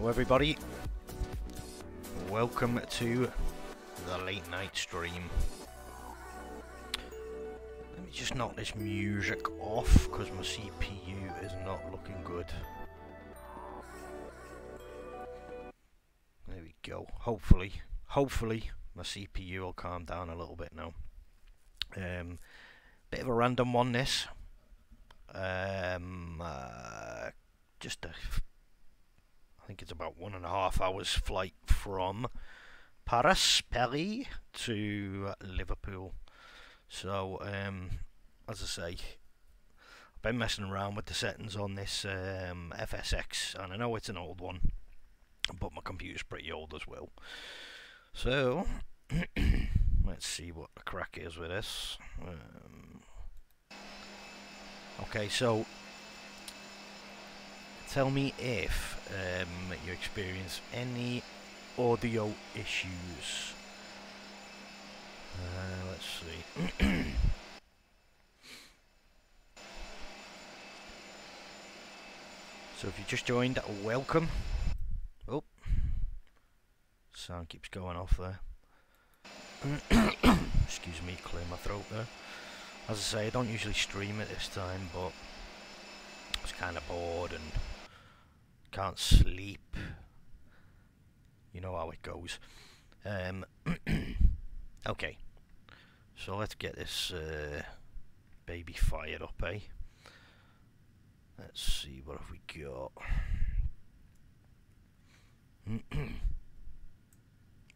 Hello everybody. Welcome to the late night stream. Let me just knock this music off because my CPU is not looking good. There we go. Hopefully, hopefully my CPU will calm down a little bit now. Um, bit of a random one this. Um, uh, just a, think it's about one and a half hours flight from Paris, Paris to Liverpool. So, um, as I say, I've been messing around with the settings on this um, FSX, and I know it's an old one, but my computer's pretty old as well. So, let's see what the crack is with this. Um, okay, so tell me if um, you experience any audio issues. Uh, let's see. so if you just joined, welcome. Oh, sound keeps going off there. Excuse me, clear my throat there. As I say, I don't usually stream at this time, but I was kind of bored and can't sleep. You know how it goes. Um, okay, so let's get this uh, baby fired up, eh? Let's see, what have we got?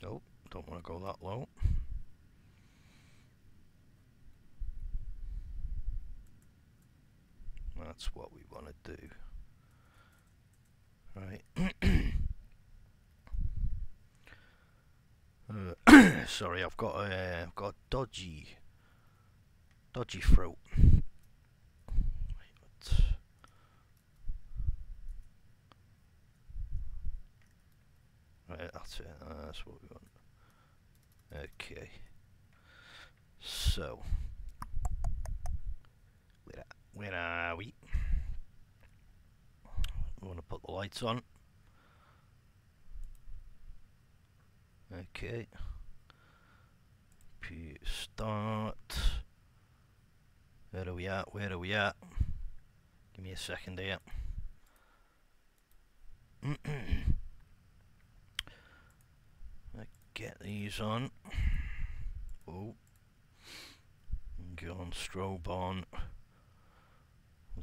nope, don't want to go that low. That's what we want to do. Right. uh, sorry, I've got a, I've got a dodgy, dodgy throat. Right, that's it. Uh, that's what we want. Okay. So, where, where are we? We want to put the lights on. Okay. P start. Where are we at? Where are we at? Give me a second here. Get these on. Oh. Go on strobe on.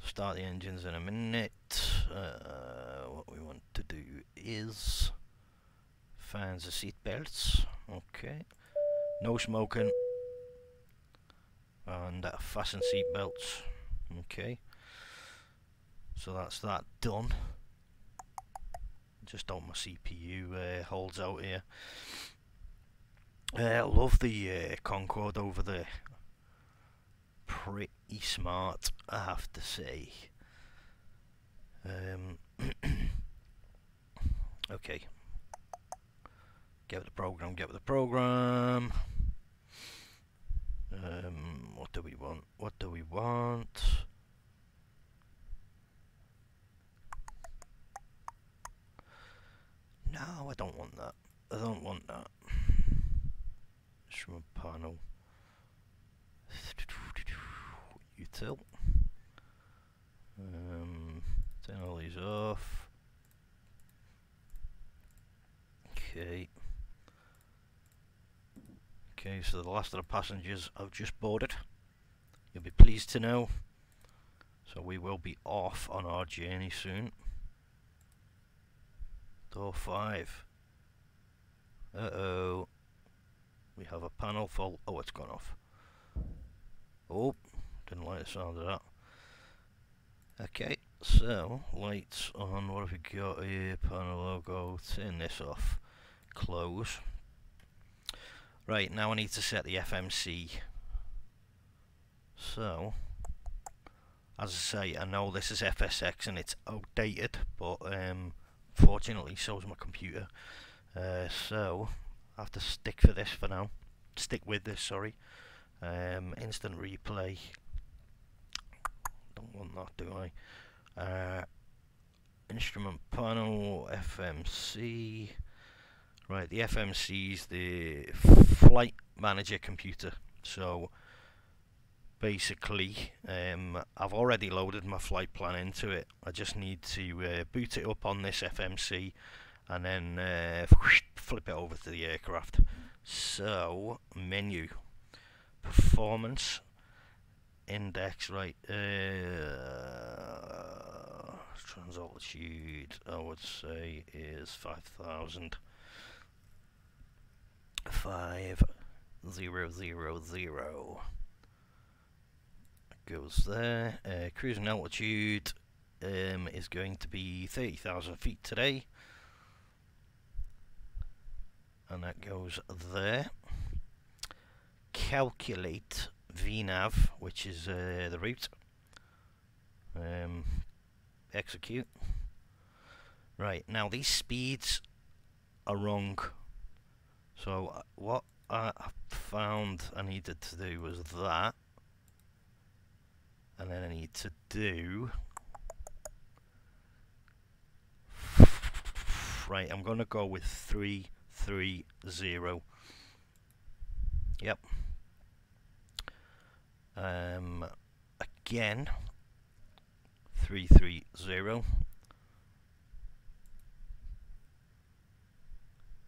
Start the engines in a minute. Uh, what we want to do is find the seat belts. Okay. No smoking. And uh, fasten seat belts. Okay. So that's that done. Just don't my CPU uh, holds out here. Uh, love the uh, Concorde over there. Pretty smart, I have to say. Um, okay. Get with the program, get with the program. Um, what do we want? What do we want? No, I don't want that. I don't want that. Instrument panel. Util. Um, turn all these off. Okay. Okay, so the last of the passengers have just boarded. You'll be pleased to know. So we will be off on our journey soon. Door 5. Uh-oh. We have a panel full. Oh, it's gone off. Oh, didn't like the that. Okay, so, lights on. What have we got here? Panel logo. Turn this off. Close. Right, now I need to set the FMC. So, as I say, I know this is FSX and it's outdated, but um, fortunately so is my computer. Uh, so, I have to stick for this for now. Stick with this, sorry. Um, instant replay. Don't want that, do I? Uh, instrument panel, FMC. Right, the FMC is the flight manager computer. So basically, um, I've already loaded my flight plan into it. I just need to uh, boot it up on this FMC and then uh, flip it over to the aircraft. So, menu, performance, index, right, uh, transaltitude, I would say is 5,000. 5, 0, 0, 0 goes there. Uh, cruising altitude um, is going to be 30,000 feet today and that goes there. Calculate VNAV, which is uh, the route. Um, execute. Right, now these speeds are wrong. So uh, what I found I needed to do was that. And then I need to do... Right, I'm going to go with 3 three zero. Yep. Um, again, three three zero.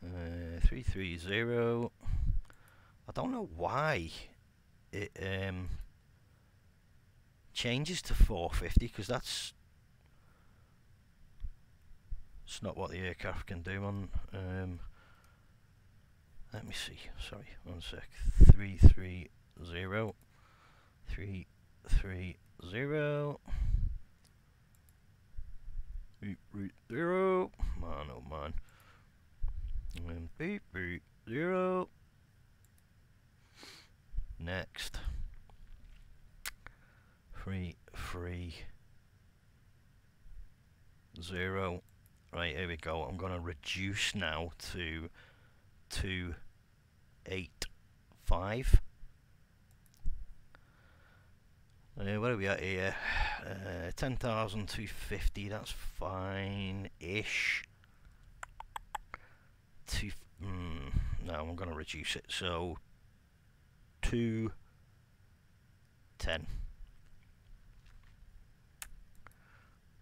Uh, three three zero. I don't know why it um changes to 450 because that's it's not what the aircraft can do on um, let me see, sorry, one sec, 330, 330, beep, beep, zero, man oh man, and beep, beep, zero, next, three, three, zero, right, here we go, I'm going to reduce now to two eight five. Uh, where are we at here? Uh, 10,250, that's fine-ish. Mm, no, I'm going to reduce it, so 210.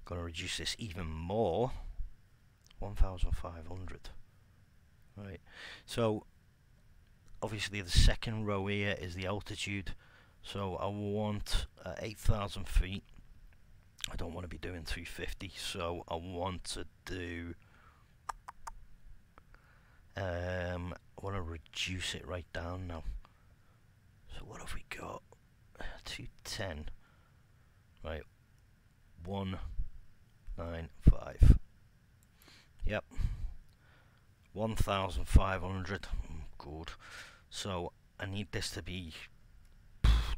Going to reduce this even more, 1,500. Right, so obviously the second row here is the altitude so I want uh, 8,000 feet. I don't want to be doing 250 so I want to do um, I want to reduce it right down now. So what have we got? 210 right. 195 yep. 1500 good. So I need this to be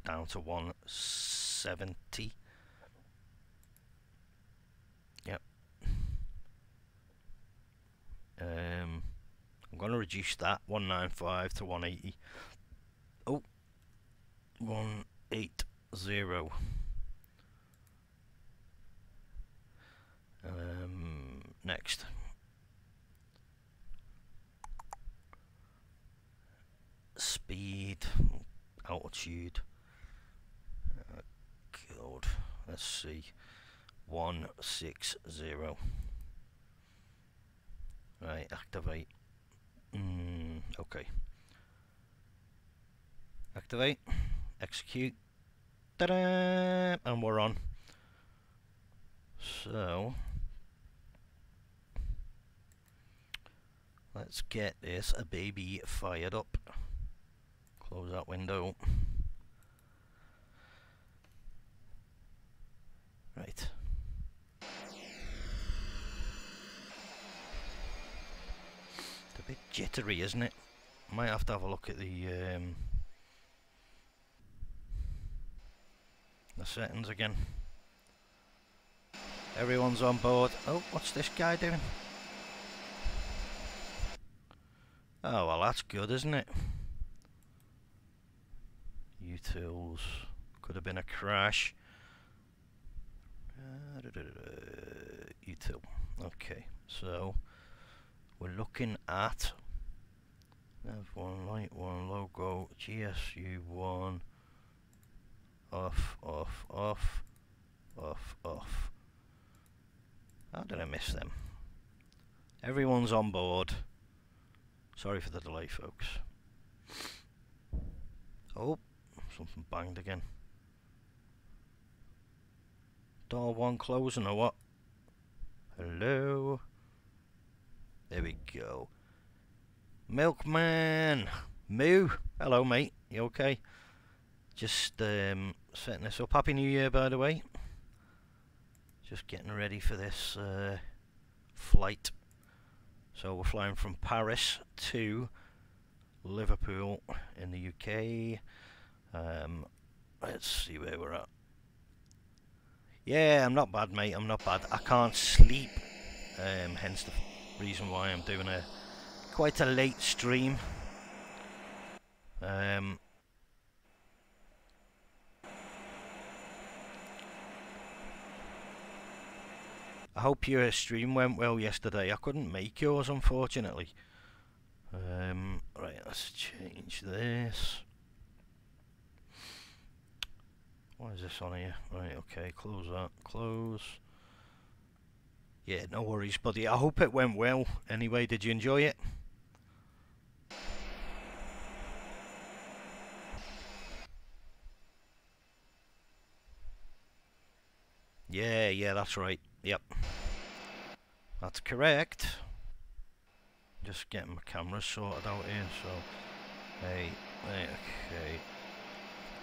down to 170. Yep. Um, I'm going to reduce that 195 to 180. Oh, 180. Um, next. speed, altitude. Let's see. 160. Right, activate. Mm, okay. Activate. Execute. Ta-da! And we're on. So, let's get this a baby fired up. Close that window. Right. It's a bit jittery, isn't it? Might have to have a look at the um, the settings again. Everyone's on board. Oh, what's this guy doing? Oh, well that's good, isn't it? utils. Could have been a crash. Da, da. Okay, so we're looking at Nav one light one logo GSU one off off off off off. How did I miss them? Everyone's on board. Sorry for the delay, folks. Oh, something banged again. Door one closing or what? Hello? There we go. Milkman! Moo! Hello, mate. You okay? Just um, setting this up. Happy New Year, by the way. Just getting ready for this uh, flight. So we're flying from Paris to Liverpool in the UK. Um, let's see where we're at. Yeah, I'm not bad, mate. I'm not bad. I can't sleep. Um, hence the reason why I'm doing a quite a late stream. Um, I hope your stream went well yesterday. I couldn't make yours, unfortunately. Um, right, let's change this. What is this on here? Right, okay, close that. Close. Yeah, no worries, buddy. I hope it went well. Anyway, did you enjoy it? Yeah, yeah, that's right. Yep. That's correct. Just getting my camera sorted out here, so... Hey, hey, okay.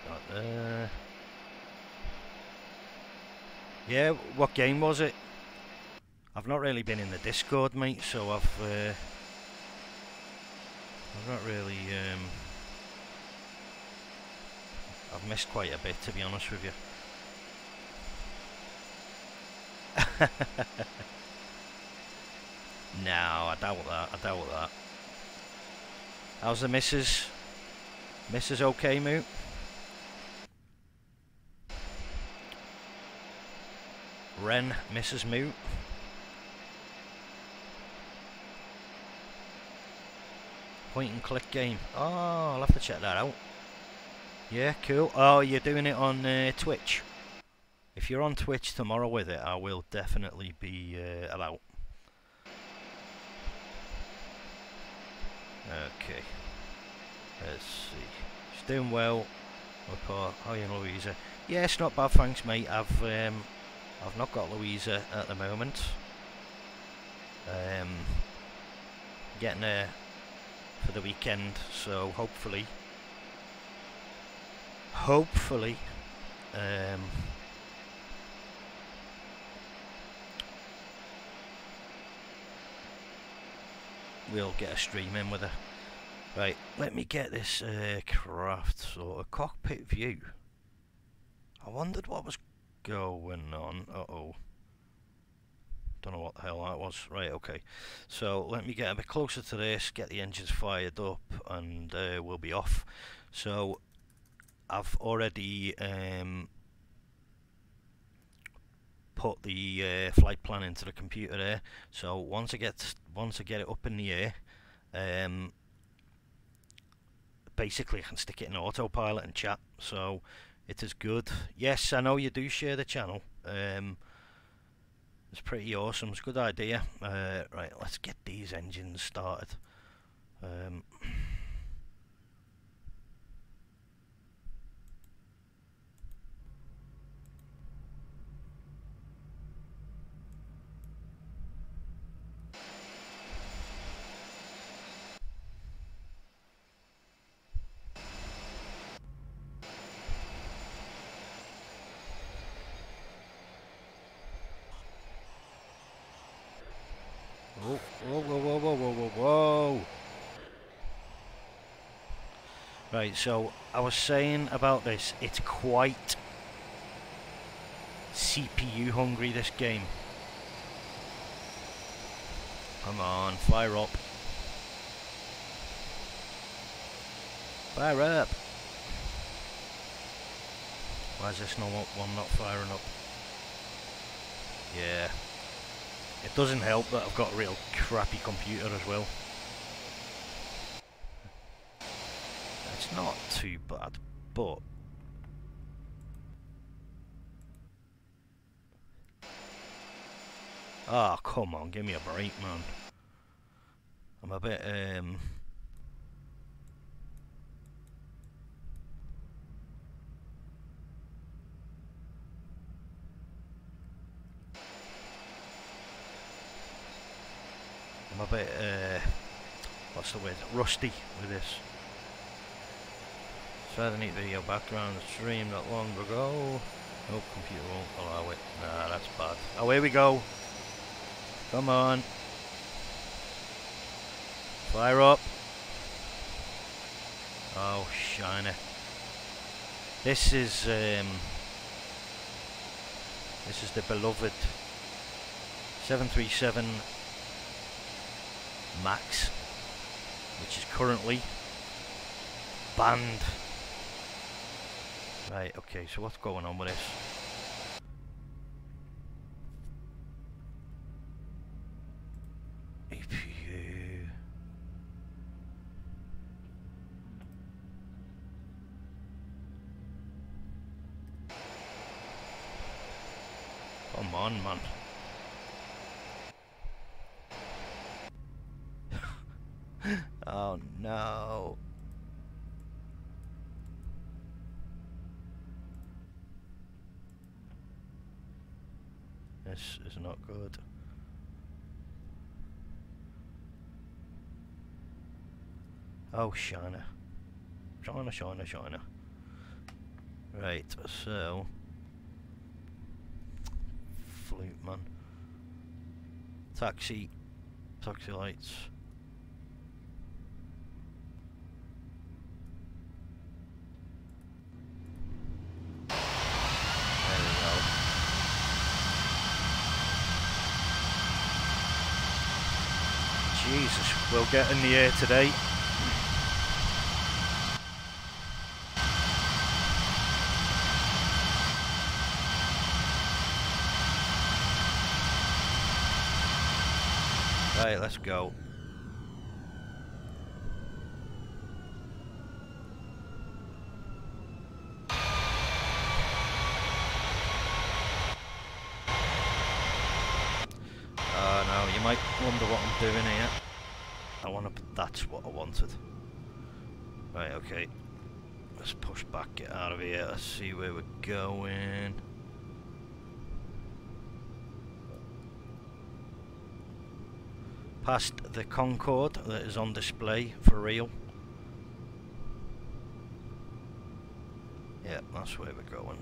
Got there. Yeah, what game was it? I've not really been in the Discord, mate, so I've... Uh, I've not really... Um, I've missed quite a bit, to be honest with you. no, I doubt that. I doubt that. How's the missus? Missus okay, Moot? Ren, Mrs. Moot? Point and click game. Oh, I'll have to check that out. Yeah, cool. Oh, you're doing it on uh, Twitch? If you're on Twitch tomorrow with it, I will definitely be uh, about. Okay. Let's see. She's doing well. Report. How are you, Louisa? Yes, not bad, thanks, mate. I've um, I've not got Louisa at the moment. Um, getting her for the weekend, so hopefully, hopefully, um, we'll get a stream in with her. Right, let me get this uh, craft sort of cockpit view. I wondered what was going on. Uh-oh. Don't know what the hell that was. Right, okay. So let me get a bit closer to this, get the engines fired up, and uh, we'll be off. So I've already um, put the uh, flight plan into the computer there. So once I get once I get it up in the air, um, basically I can stick it in autopilot and chat. So it is good. Yes, I know you do share the channel. Um, it's pretty awesome. It's a good idea. Uh, right, let's get these engines started. Um, Whoa, whoa, whoa, whoa, whoa, whoa, whoa, whoa. Right, so I was saying about this, it's quite CPU hungry, this game. Come on, fire up. Fire up. Why is this no one not firing up? Yeah. It doesn't help that I've got a real crappy computer as well. Not too bad, but Ah, oh, come on, give me a break, man. I'm a bit, um... I'm a bit, uh... What's the word? Rusty with this. So I need video background stream not long ago. No computer won't allow it. Nah, that's bad. Away we go. Come on. Fire up. Oh, shiny. This is, um, this is the beloved 737 MAX, which is currently banned. Right, okay, so what's going on with this? on, man. oh no. This is not good. Oh, Shiner. Shiner, Shiner, Shiner. Right, so flute, man. Taxi. Taxi lights. There we go. We'll get in the air today. Right, let's go. Uh, now you might wonder what I'm doing here. I want to, that's what I wanted. Right, okay. Let's push back, get out of here, let's see where we're going. past the Concorde that is on display for real. Yeah, that's where we're going.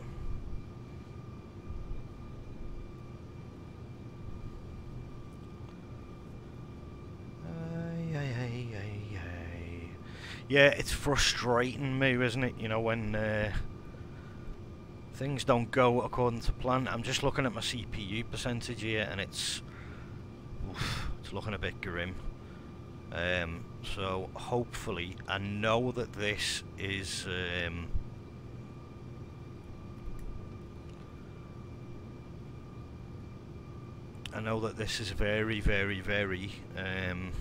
yeah, it's frustrating me, isn't it? You know, when uh, things don't go according to plan. I'm just looking at my CPU percentage here, and it's... Oof it's looking a bit grim. Um, so hopefully, I know that this is um, I know that this is very, very, very um,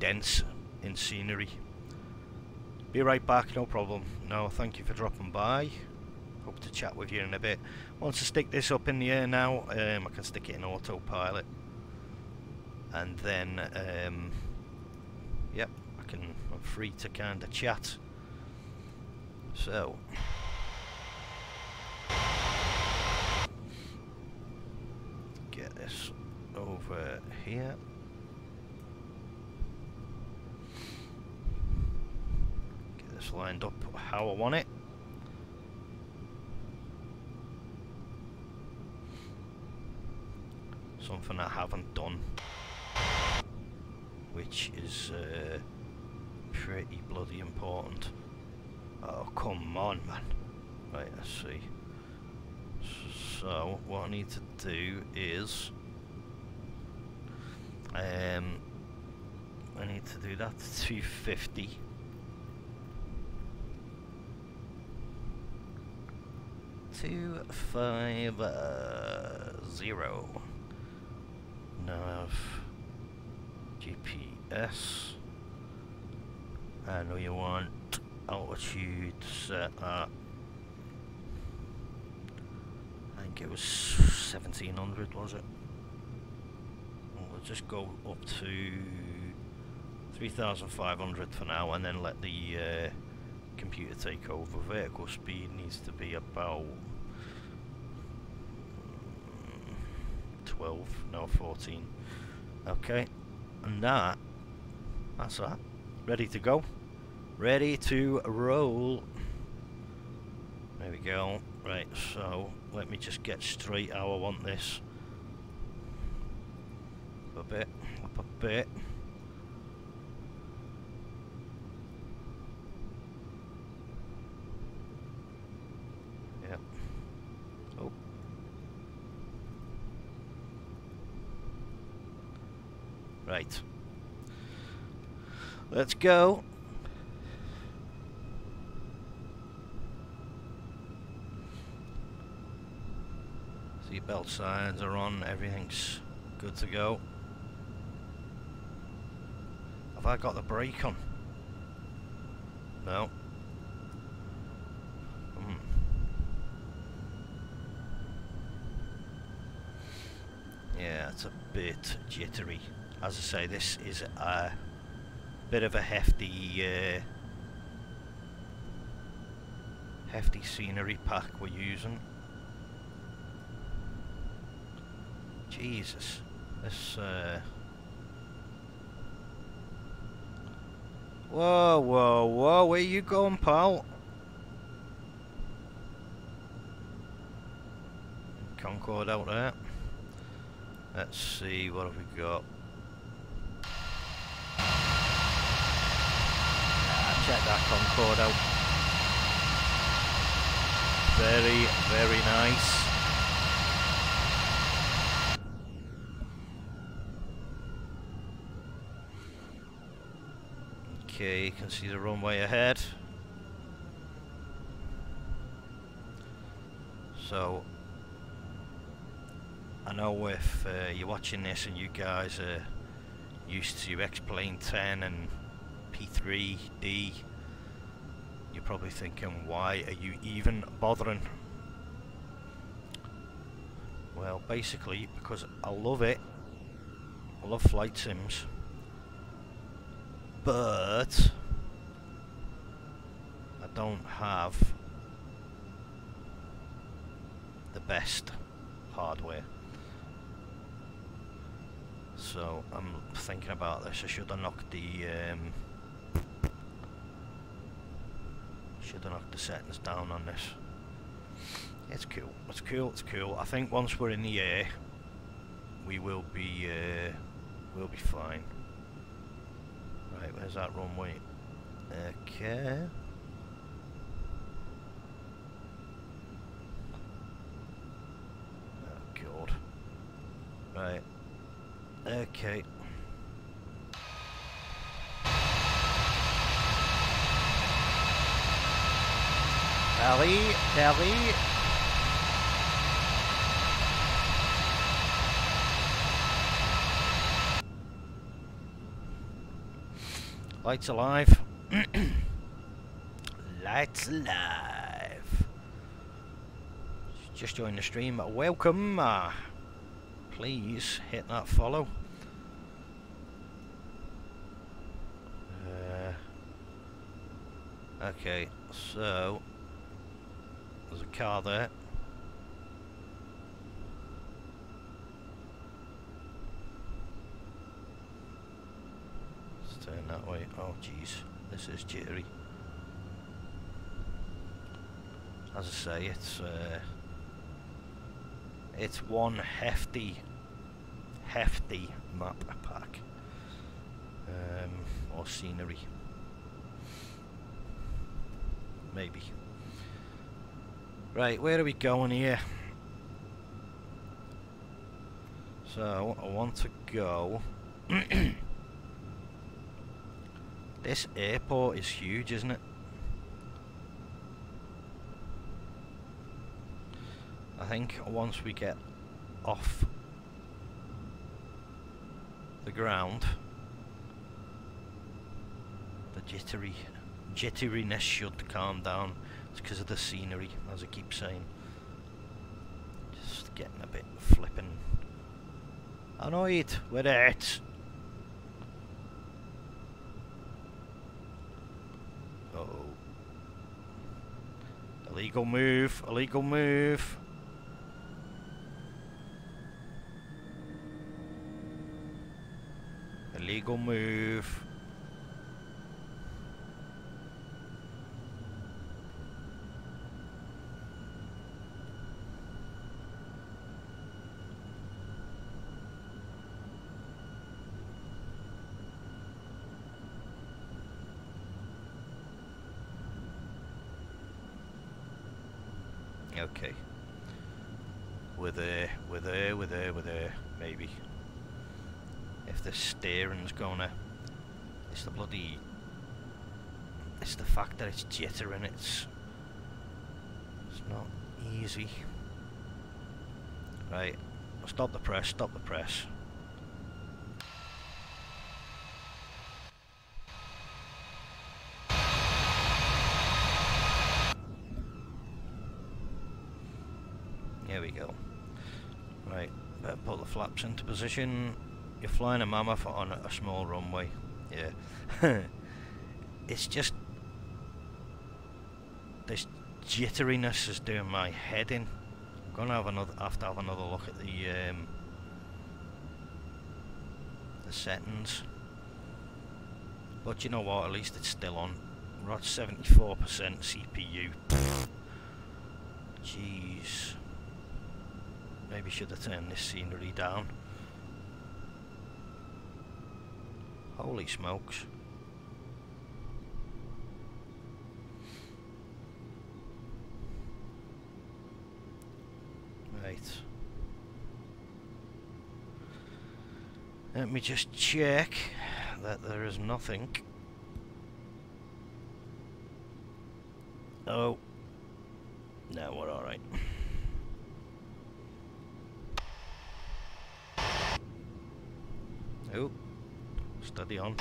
dense in scenery. Be right back, no problem. No, thank you for dropping by. Hope to chat with you in a bit. Once I stick this up in the air now, um, I can stick it in autopilot. And then, um, yep, I can, I'm free to kind of chat. So, get this over here. This lined up how I want it. something I haven't done which is uh, pretty bloody important. Oh come on man. Right let's see. So what I need to do is um, I need to do that to 250 two five uh, zero. Nav GPS. I know you want altitude set at I think it was 1700 was it? Well, just go up to 3500 for now and then let the uh, computer take over. Vehicle speed needs to be about 12, no 14. Okay, and that, that's that. Ready to go. Ready to roll. There we go. Right, so let me just get straight how I want this. Up a bit, up a bit. Yep. Oh. Right. Let's go. Seatbelt signs are on, everything's good to go. Have I got the brake on? No. Hmm. Yeah, it's a bit jittery. As I say, this is a bit of a hefty, uh, hefty scenery pack we're using. Jesus, this. Uh, whoa, whoa, whoa! Where you going, pal? Concorde out there. Let's see what have we got. Ah, that Concorde out. Very, very nice. Okay, you can see the runway ahead. So, I know if uh, you're watching this and you guys are used to X-Plane 10 and P3D, you're probably thinking, why are you even bothering? Well, basically, because I love it. I love flight sims but I don't have the best hardware. So I'm thinking about this. I should have knocked the um, should have knocked the settings down on this. It's cool. It's cool. It's cool. I think once we're in the air, we will be uh, we'll be fine. Right, where's that runway? Okay. Oh god. Right. Okay. Tally, tally. Lights alive. Lights alive. Just joined the stream. Welcome. Uh, please hit that follow. Uh, okay, so there's a car there. turn that way. Oh jeez, this is jittery. As I say, it's uh, it's one hefty, hefty map pack um, or scenery, maybe. Right, where are we going here? So I want to go. This airport is huge, isn't it? I think, once we get off the ground. The jittery, jitteriness should calm down. It's because of the scenery, as I keep saying. Just getting a bit flipping annoyed with it. Uh oh. Illegal move, illegal move. Illegal move. Okay. We're there, we're there, we're there, we're there, maybe. If the steering's gonna... It's the bloody... It's the fact that it's jittering, it's... It's not easy. Right, stop the press, stop the press. Here we go. Right, better put the flaps into position. You're flying a mammoth on a small runway. Yeah. it's just... This jitteriness is doing my head in. I'm gonna have another have to have another look at the um, the settings. But you know what, at least it's still on. We're at 74% CPU. Jeez. Maybe should have turned this scenery down. Holy smokes. Right. Let me just check that there is nothing. Oh. No, we're alright. Oh, steady on.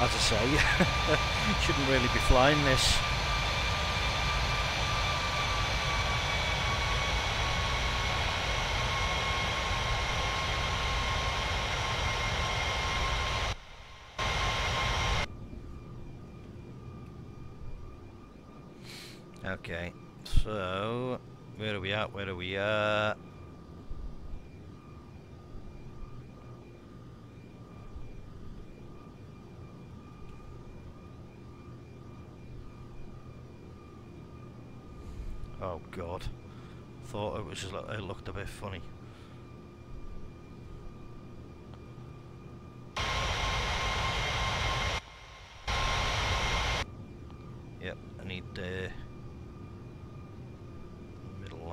As I say, shouldn't really be flying this. Okay, so where are we at? Are? Oh god, thought it was just, it looked a bit funny. Yep, I need uh,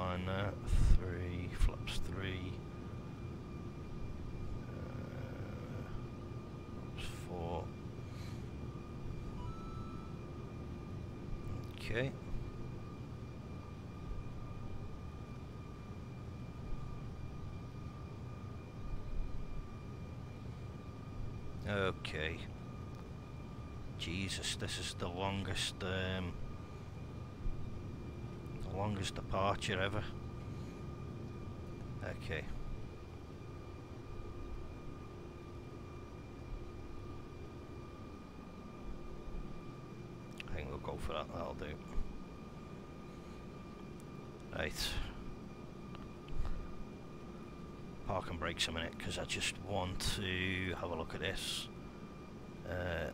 line there. Three, flaps three. Uh, four. Okay. Okay. Jesus, this is the longest um, longest departure ever. Okay. I think we'll go for that, that'll do. Right. Park and brakes a minute because I just want to have a look at this. Uh,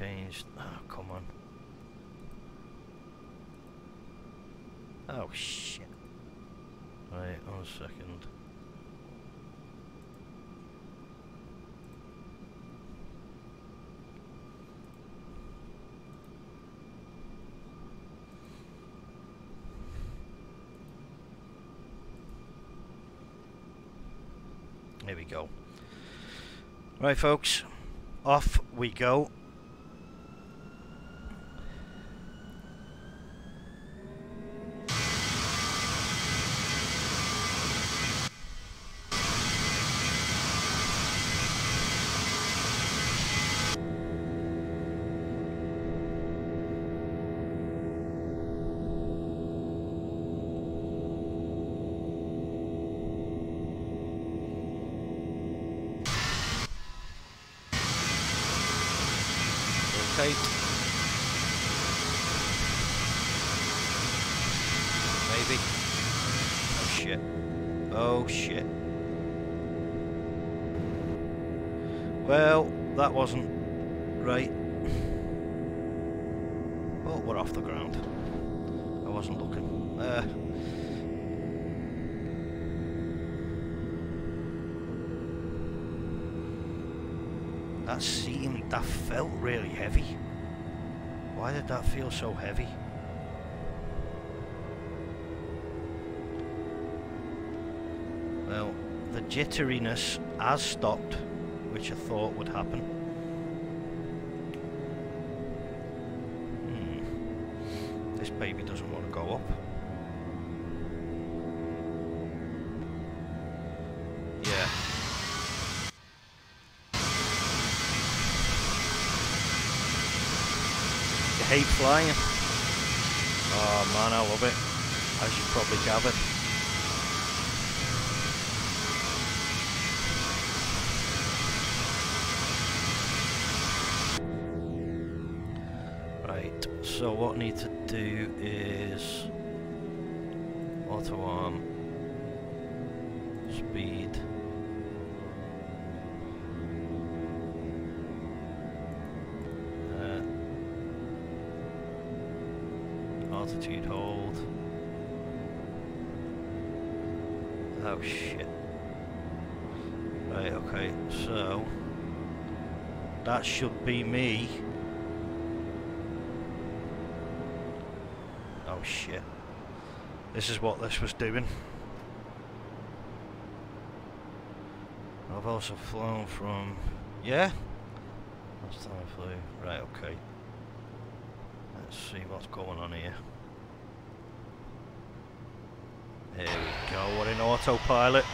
changed. Oh, come on. Oh, shit. Wait, one second. There we go. Right, folks. Off we go. Jitteriness has stopped, which I thought would happen. Hmm. This baby doesn't want to go up. Yeah. You hate flying. Oh man, I love it. As you probably gathered. Need to do is auto arm, speed. Uh, altitude hold. Oh shit. Right, okay, so that should be me. Oh shit. This is what this was doing. I've also flown from... Yeah? Last time I flew. Right, okay. Let's see what's going on here. Here we go, we're in autopilot.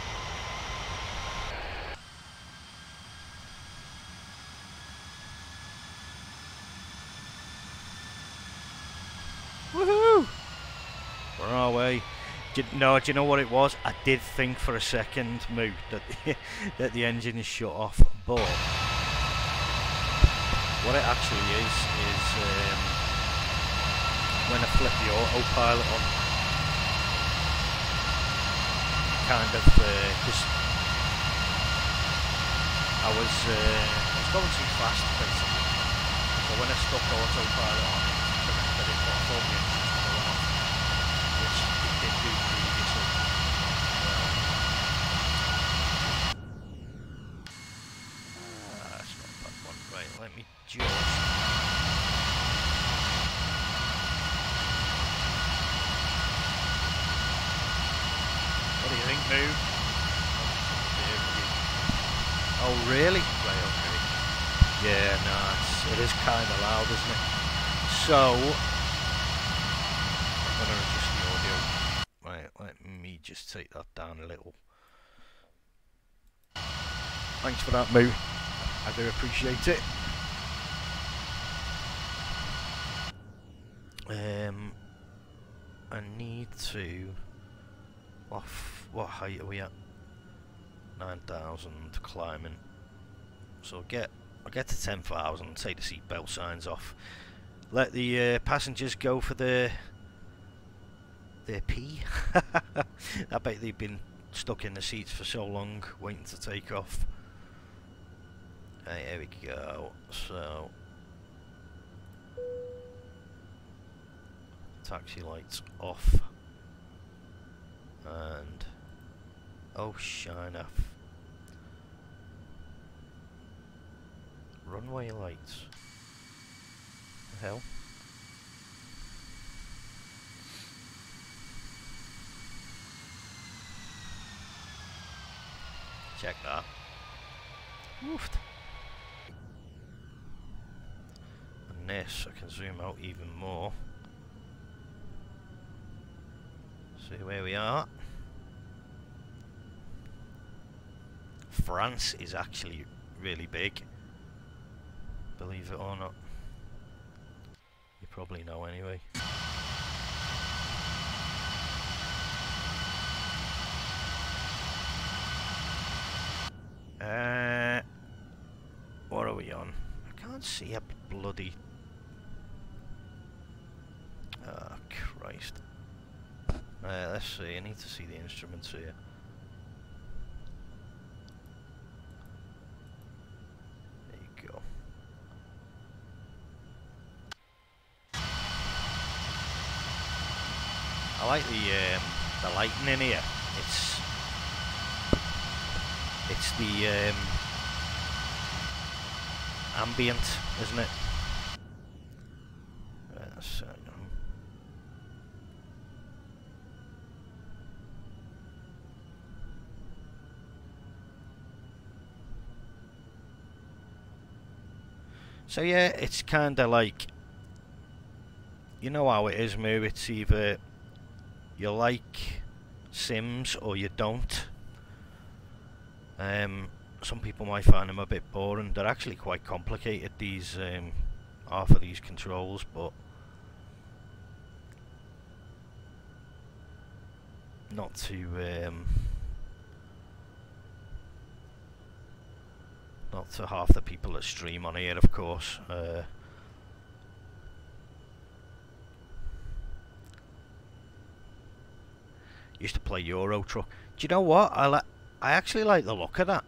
Woohoo! We're on our way. Do you, no, do you know what it was? I did think for a second, Moo, that the, that the engine is shut off, but what it actually is is um, when I flip the autopilot on, kind of because I was uh, I was going too fast basically. So when I stuck autopilot on, it connected it off all the engines to go off, which it did do previously. Well, ah, that's not a bad one. Right, let me just. What do you think, Moo? Oh, really? Right, okay. Yeah, no, it's, it is kind of loud, isn't it? So. Right, let me just take that down a little. Thanks for that, Moo. I do appreciate it. Um, I need to. Off what height are we at? Nine thousand climbing. So get I'll get to ten thousand. Take the seatbelt signs off. Let the uh, passengers go for their their pee. I bet they've been stuck in the seats for so long, waiting to take off. Right, here we go. So taxi lights off and oh shine off runway lights hell Check that. Woofed. And this, I can zoom out even more. See where we are. France is actually really big. Believe it or not. Probably know anyway. Uh, what are we on? I can't see a bloody... Oh, Christ. Uh, let's see, I need to see the instruments here. There you go. I like the um, the lighting in here. It's it's the um, ambient, isn't it? So yeah, it's kind of like, you know how it is, Moo. It's either you like Sims or you don't. Um, some people might find them a bit boring. They're actually quite complicated. These um, half of these controls, but not too. Um, not to half the people that stream on here, of course. Uh, used to play Euro Truck. Do you know what? I like. I actually like the look of that.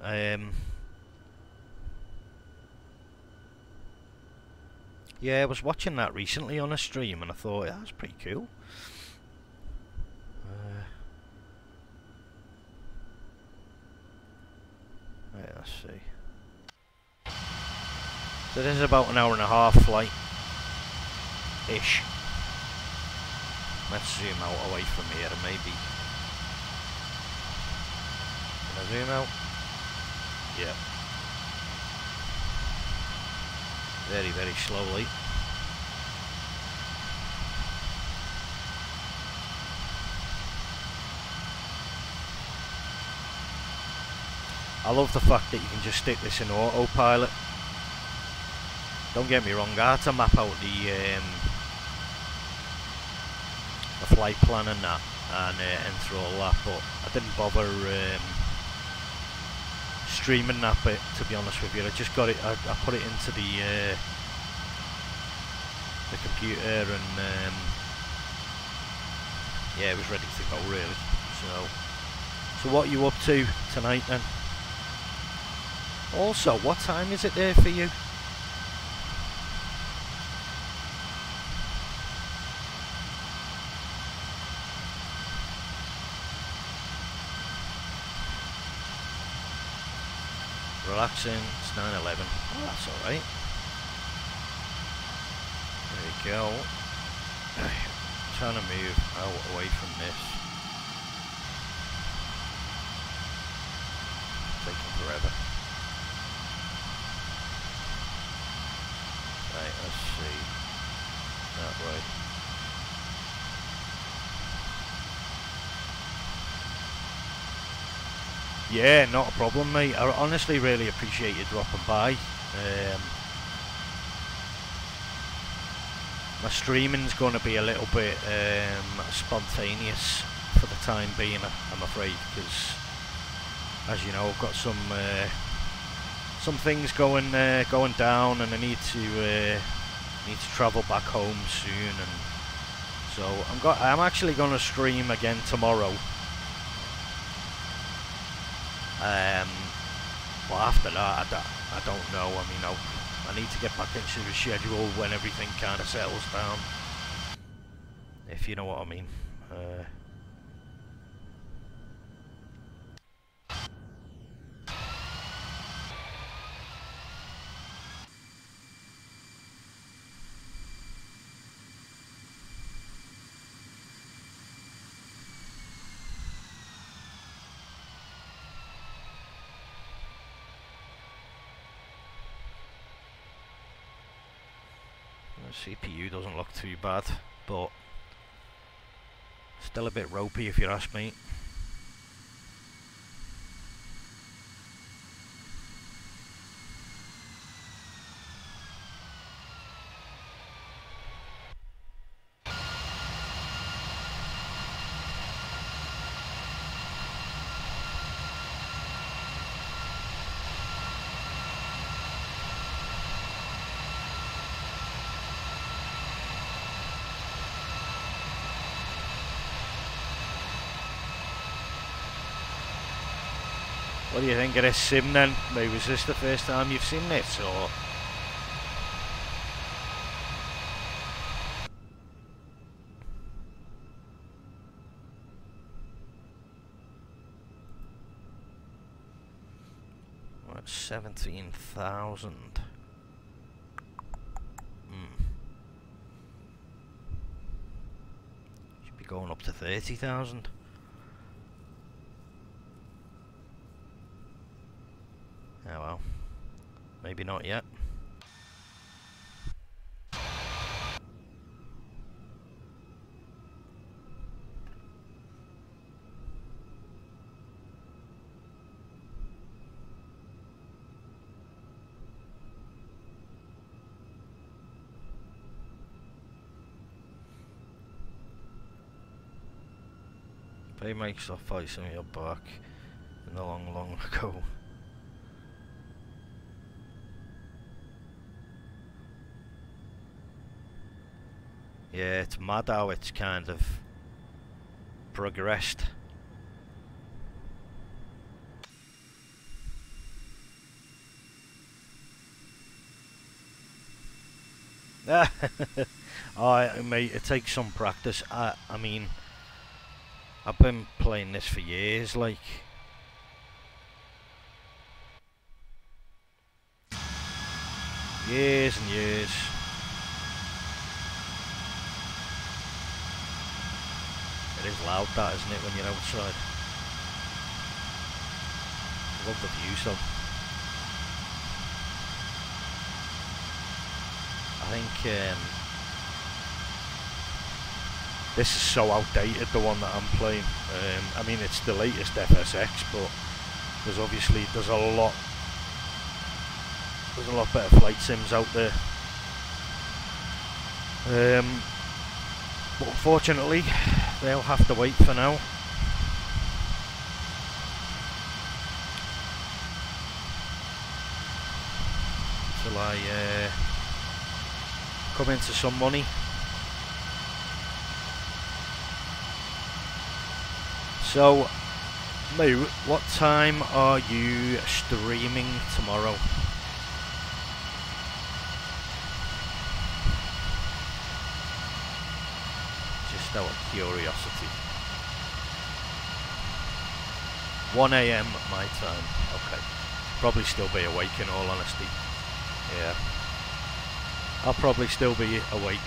Um, yeah, I was watching that recently on a stream, and I thought yeah, that's pretty cool. Uh, right, let's see. So this is about an hour and a half flight, ish. Let's zoom out away from here and maybe can I zoom out? Yeah. Very, very slowly. I love the fact that you can just stick this in autopilot. Don't get me wrong, I had to map out the um, the flight plan and that and uh, enter all that, but I didn't bother um, streaming that bit to be honest with you. I just got it. I, I put it into the uh, the computer and um, yeah, it was ready to go really. So, so what are you up to tonight then? Also, what time is it there for you? It's 9.11. Oh, that's alright. There we go. trying to move out away from this. Taking forever. Right, let's see. That way. Yeah, not a problem, mate. I honestly really appreciate you dropping by. Um, my streaming's going to be a little bit um, spontaneous for the time being, I'm afraid, because as you know, I've got some uh, some things going uh, going down, and I need to uh, need to travel back home soon, and so I'm got I'm actually going to stream again tomorrow. Um, but after that, I don't, I don't know. I mean, I'll, I need to get back into the schedule when everything kind of settles down. If you know what I mean. Uh, CPU doesn't look too bad, but still a bit ropey if you ask me. Do you think of this sim then? Maybe was this the first time you've seen this or? What, 17,000? Hmm. Should be going up to 30,000. Oh well. Maybe not yet. Play Microsoft Flight Simulator back in the long, long ago. Yeah, it's mad how it's kind of progressed. oh, mate, it takes some practice. I, I mean, I've been playing this for years, like. Years and years. It is loud that, isn't it, when you're outside? Love the view, so. I think um, this is so outdated, the one that I'm playing. Um, I mean, it's the latest FSX, but there's obviously there's a lot there's a lot better flight sims out there. Um, but unfortunately, they'll have to wait for now. Till I uh, come into some money. So, Moo, what time are you streaming tomorrow? Just out of curiosity. 1 a.m. my time. Okay. Probably still be awake in all honesty. Yeah. I'll probably still be awake.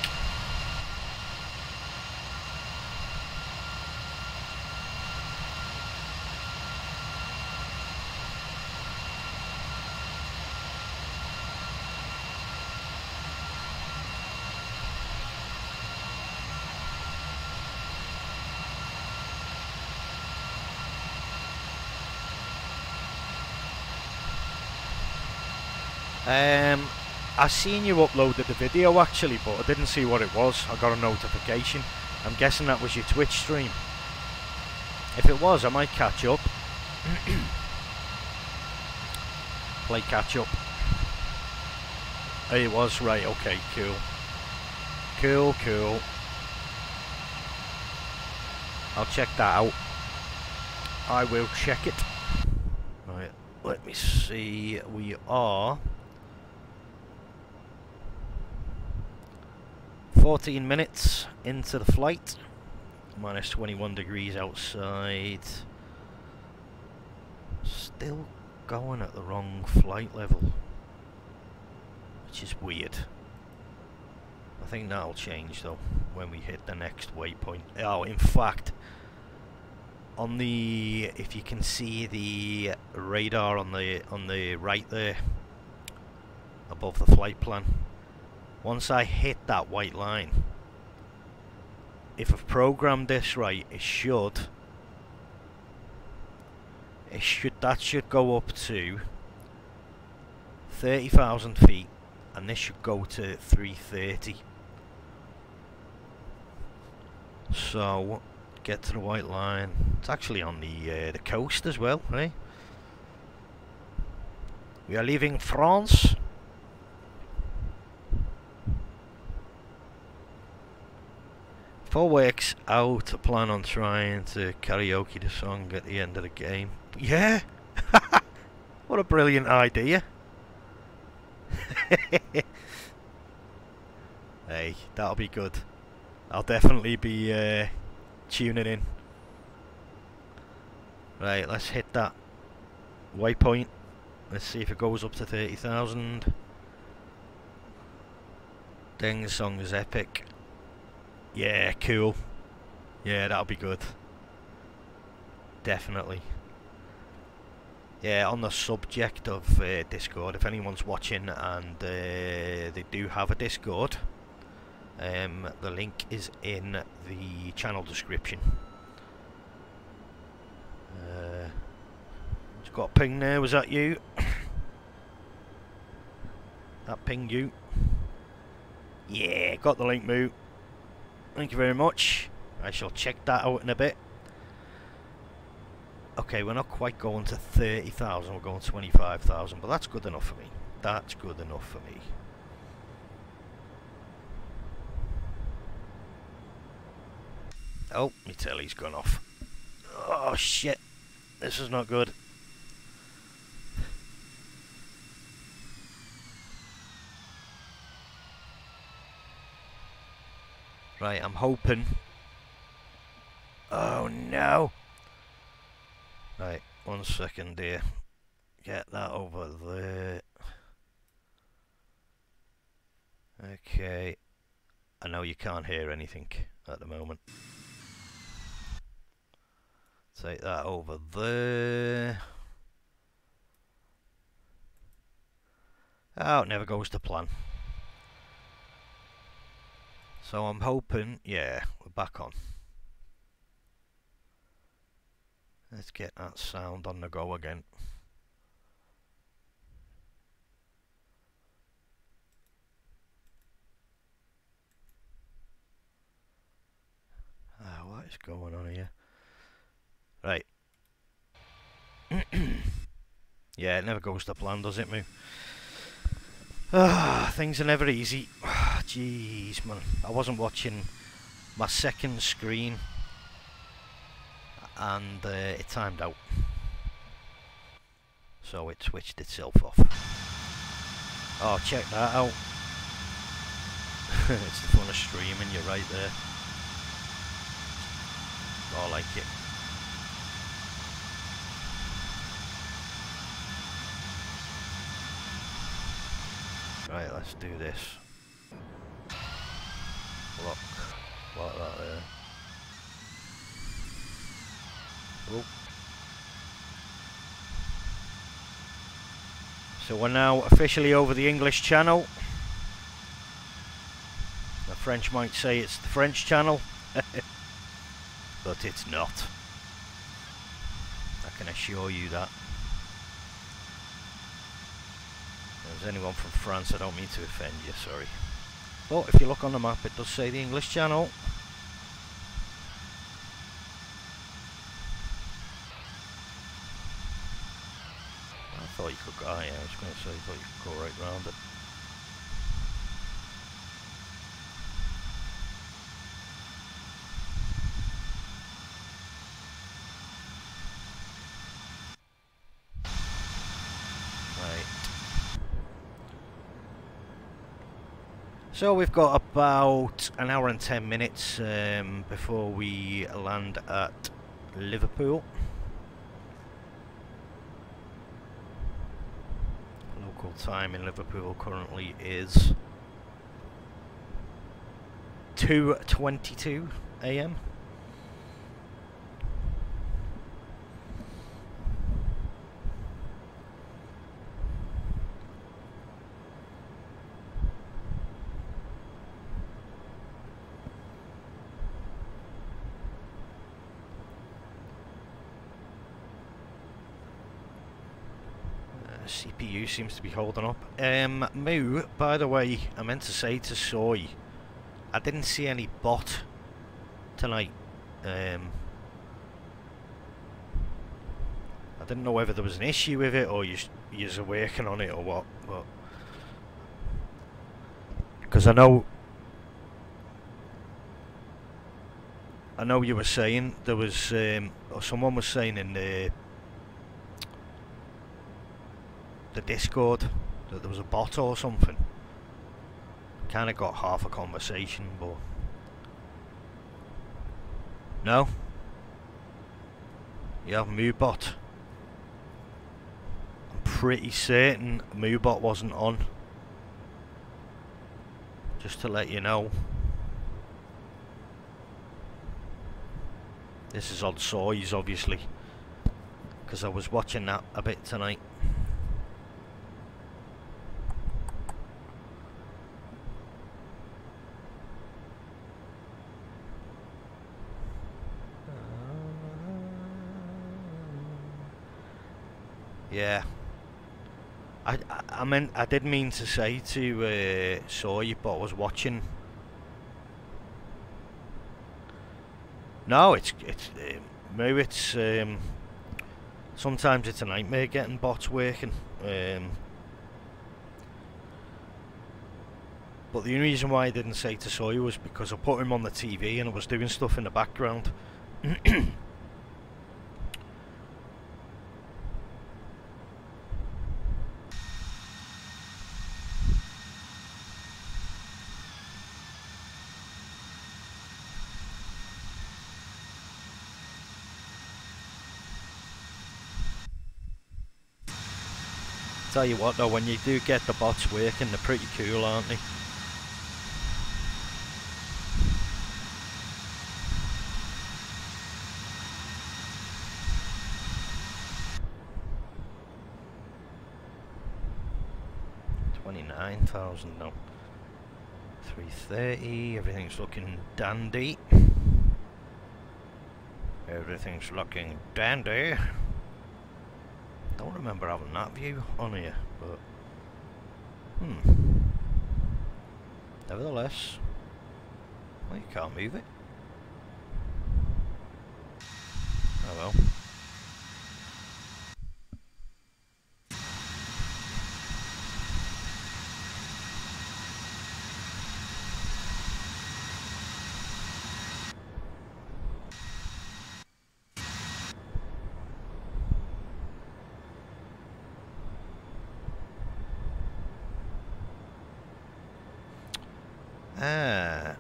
Um, I seen you uploaded the video actually, but I didn't see what it was. I got a notification. I'm guessing that was your Twitch stream. If it was, I might catch up. Play catch up. It was, right, okay, cool. Cool, cool. I'll check that out. I will check it. Right, let me see. We are... 14 minutes into the flight. Minus 21 degrees outside. Still going at the wrong flight level. Which is weird. I think that'll change though when we hit the next waypoint. Oh, in fact, on the if you can see the radar on the on the right there above the flight plan once I hit that white line, if I've programmed this right, it should, it should, that should go up to 30,000 feet and this should go to 330. So, get to the white line. It's actually on the uh, the coast as well, right? We are leaving France. Four weeks out, plan on trying to karaoke the song at the end of the game. Yeah! what a brilliant idea! hey, that'll be good. I'll definitely be uh, tuning in. Right, let's hit that waypoint. Let's see if it goes up to 30,000. Ding song is epic. Yeah, cool. Yeah, that'll be good. Definitely. Yeah, on the subject of uh, Discord, if anyone's watching and uh, they do have a Discord, um, the link is in the channel description. Uh, got a ping there, was that you? that ping you? Yeah, got the link, Moo. Thank you very much. I shall check that out in a bit. Okay, we're not quite going to 30,000, we're going 25,000, but that's good enough for me. That's good enough for me. Oh, my telly's gone off. Oh shit, this is not good. Right, I'm hoping. Oh no! Right, one second here. Get that over there. Okay. I know you can't hear anything at the moment. Take that over there. Oh, it never goes to plan. So I'm hoping, yeah, we're back on. Let's get that sound on the go again. Ah, what is going on here? Right. yeah, it never goes to plan, does it, Moo? Ah, things are never easy. Jeez, man. I wasn't watching my second screen and uh, it timed out. So it switched itself off. Oh check that out. It's the fun of streaming you're right there. I like it right let's do this block like that there Oh. So we're now officially over the English channel. The French might say it's the French channel, but it's not. I can assure you that. If there's anyone from France, I don't mean to offend you, sorry. But if you look on the map, it does say the English channel. I thought you could go, oh yeah, I was going to say, I thought you could go right round it. So we've got about an hour and ten minutes um, before we land at Liverpool. Local time in Liverpool currently is 2.22 a.m. CPU seems to be holding up. Um, Moo, by the way, I meant to say to Soy, I didn't see any bot tonight. Um, I didn't know whether there was an issue with it or you you're working on it or what, but because I know I know you were saying there was um, or someone was saying in the the Discord that there was a bot or something. Kind of got half a conversation, but no. You have Moobot. I'm pretty certain Moobot wasn't on. Just to let you know. This is on Soys, obviously. Because I was watching that a bit tonight. Yeah. I, I, I meant I did mean to say to uh, Sawyer, but I was watching. No, it's it's uh, maybe it's um, sometimes it's a nightmare getting bots working. Um, but the only reason why I didn't say to Sawyer was because I put him on the TV and I was doing stuff in the background. Tell you what though, when you do get the bots working, they're pretty cool, aren't they? Twenty-nine thousand now. Three thirty. Everything's looking dandy. Everything's looking dandy. Don't remember having that view on here, but hmm. Nevertheless, well, you can't move it. Oh well. Ah,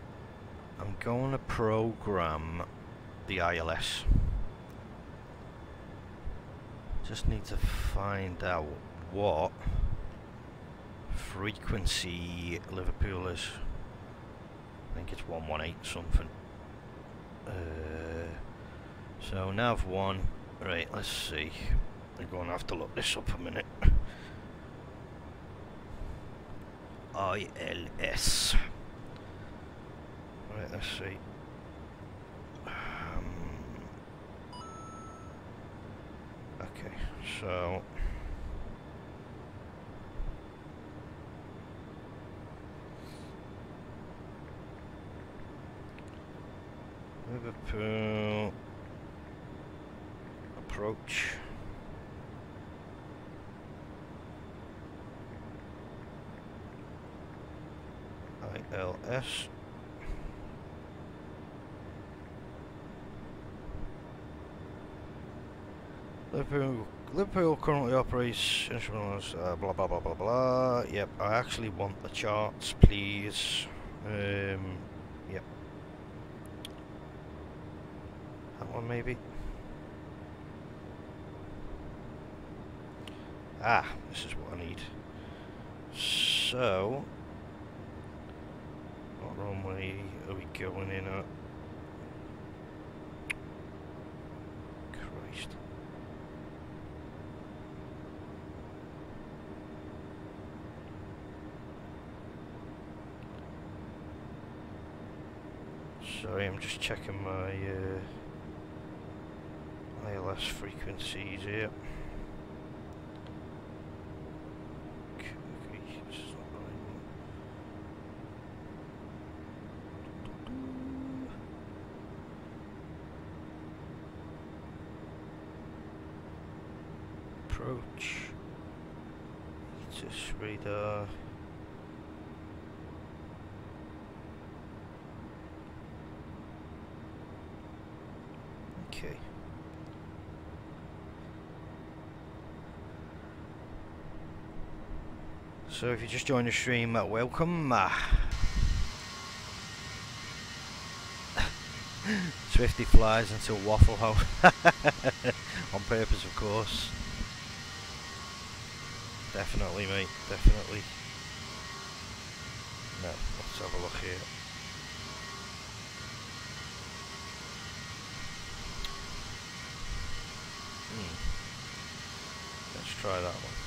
I'm going to program the ILS. Just need to find out what frequency Liverpool is. I think it's 118 something. Uh, so nav 1, right, let's see. I'm going to have to look this up a minute. ILS. Right, let's see. Um, okay, so... Liverpool approach. ILS Liverpool, Liverpool currently operates instruments, uh, blah blah blah blah blah. Yep, I actually want the charts, please. Um, yep. That one maybe. Ah, this is what I need. So, what runway are we going in at? Christ. Sorry, I'm just checking my uh, ILS frequencies here. approach. Just radar. Okay. So if you just joined the stream, uh, welcome. Uh, Swifty flies until Waffle House. On purpose, of course. Definitely, mate. Definitely. No, let's have a look here. Hmm. Let's try that one.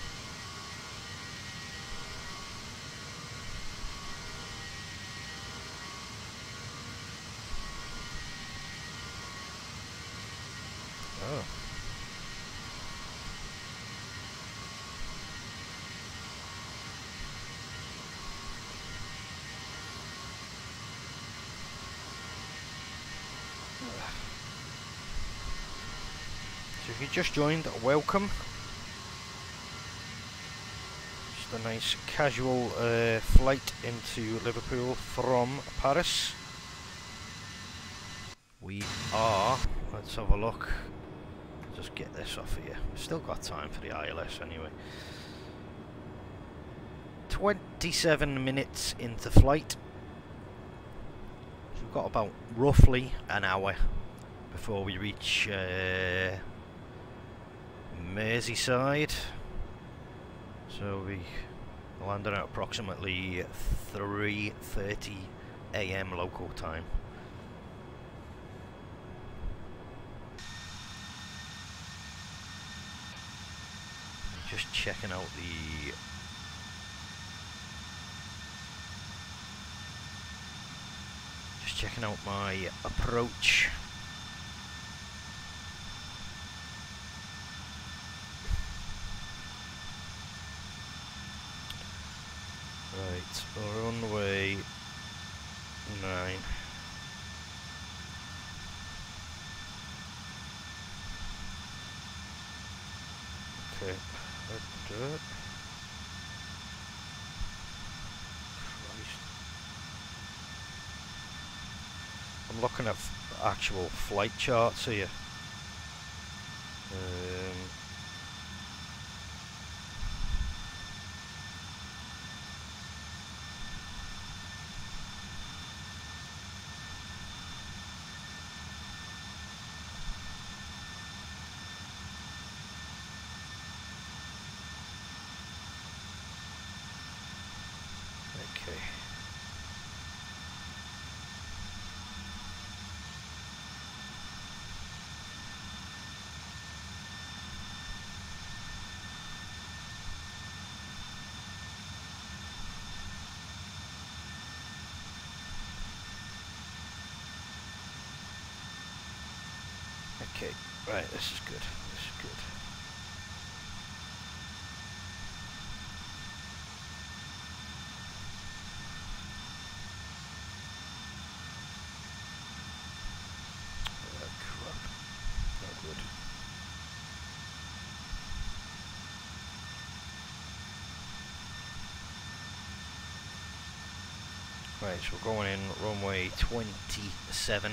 Oh. So if you just joined, welcome. Just a nice casual uh, flight into Liverpool from Paris. We are, let's have a look, just get this off of here. Still got time for the ILS anyway. 27 minutes into flight. So we've got about roughly an hour before we reach uh, Merseyside. So we landed at approximately 3.30 a.m. local time. Just checking out the just checking out my approach Right, we're way nine. Okay, let's do it. I'm looking at actual flight charts here. Um, Okay. Okay, right, this is good. This is good. Oh, good. Right, so we're going in runway 27.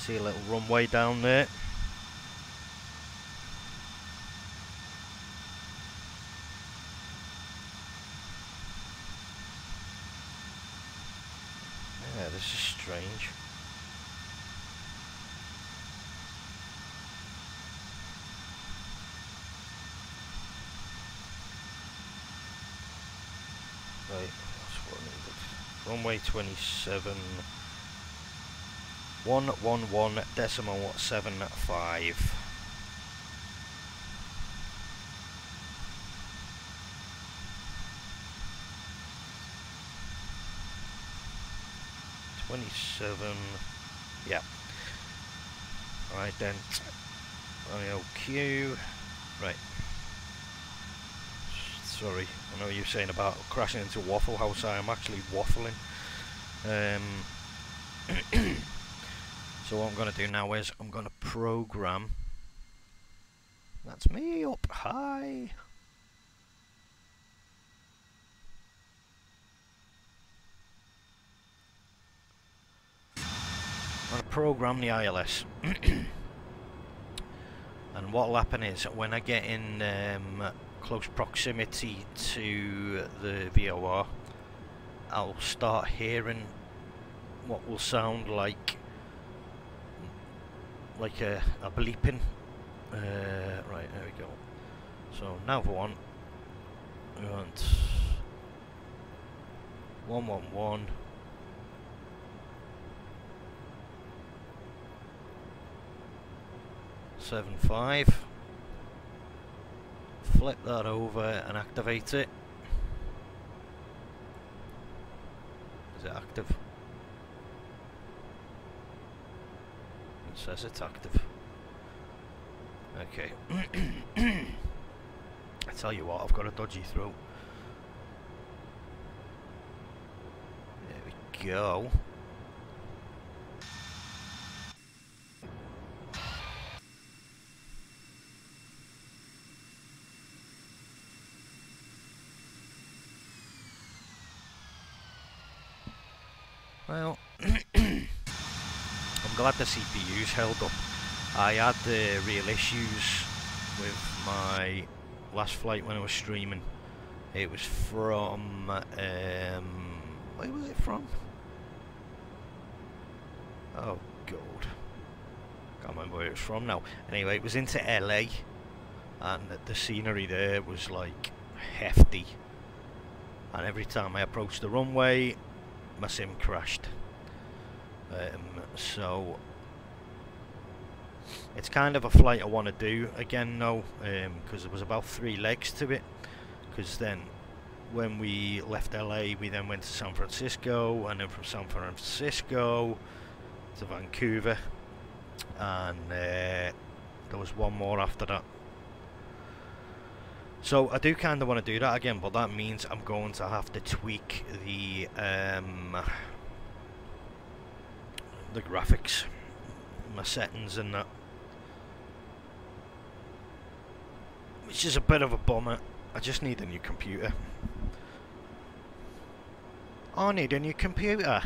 See a little runway down there. Yeah, this is strange. Runway 27. 111 decimal seven five. Twenty-seven. Yep. Right then. ILQ. Right. Sorry, I know you're saying about crashing into Waffle House. I am actually waffling. Um. so what I'm going to do now is I'm going to program. That's me up high. I'm going to program the ILS. and what will happen is when I get in um, close proximity to the VOR, I'll start hearing what will sound like like a, a bleeping. Uh, right, there we go. So now for one, we want one one one. Seven five flip that over and activate it. Is it active? It says it's active. Okay. I tell you what, I've got a dodgy throat. There we go. Well, glad the CPU's held up. I had uh, real issues with my last flight when I was streaming. It was from, um, where was it from? Oh god, can't remember where it was from now. Anyway, it was into LA, and the scenery there was like hefty. And every time I approached the runway, my sim crashed. Um, so it's kind of a flight I want to do again though, because um, there was about three legs to it. Because then when we left LA, we then went to San Francisco, and then from San Francisco to Vancouver, and uh, there was one more after that. So I do kind of want to do that again, but that means I'm going to have to tweak the um, the graphics, my settings and that. Which is a bit of a bummer. I just need a new computer. I need a new computer.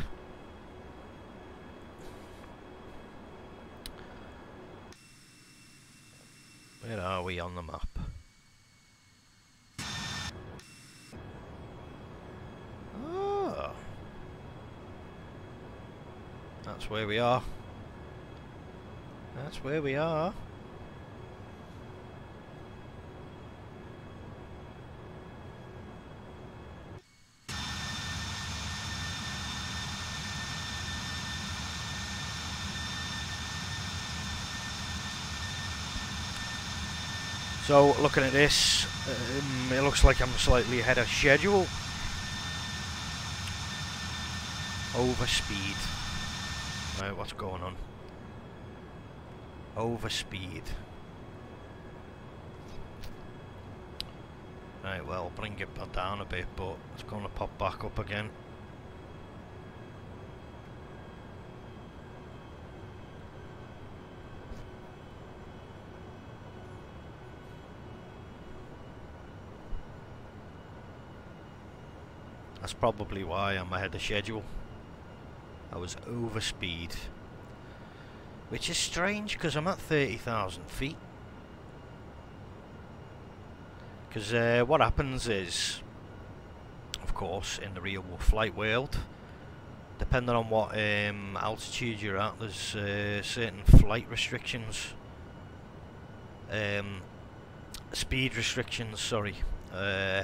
Where are we on the map? That's where we are. That's where we are. So looking at this, um, it looks like I'm slightly ahead of schedule. Over speed. Right, what's going on? Overspeed. Right, well, bring it down a bit, but it's going to pop back up again. That's probably why I'm ahead of schedule. I was over speed. Which is strange because I'm at 30,000 feet. Because uh, what happens is, of course, in the real world flight world, depending on what um, altitude you're at, there's uh, certain flight restrictions. Um, speed restrictions, sorry. Uh,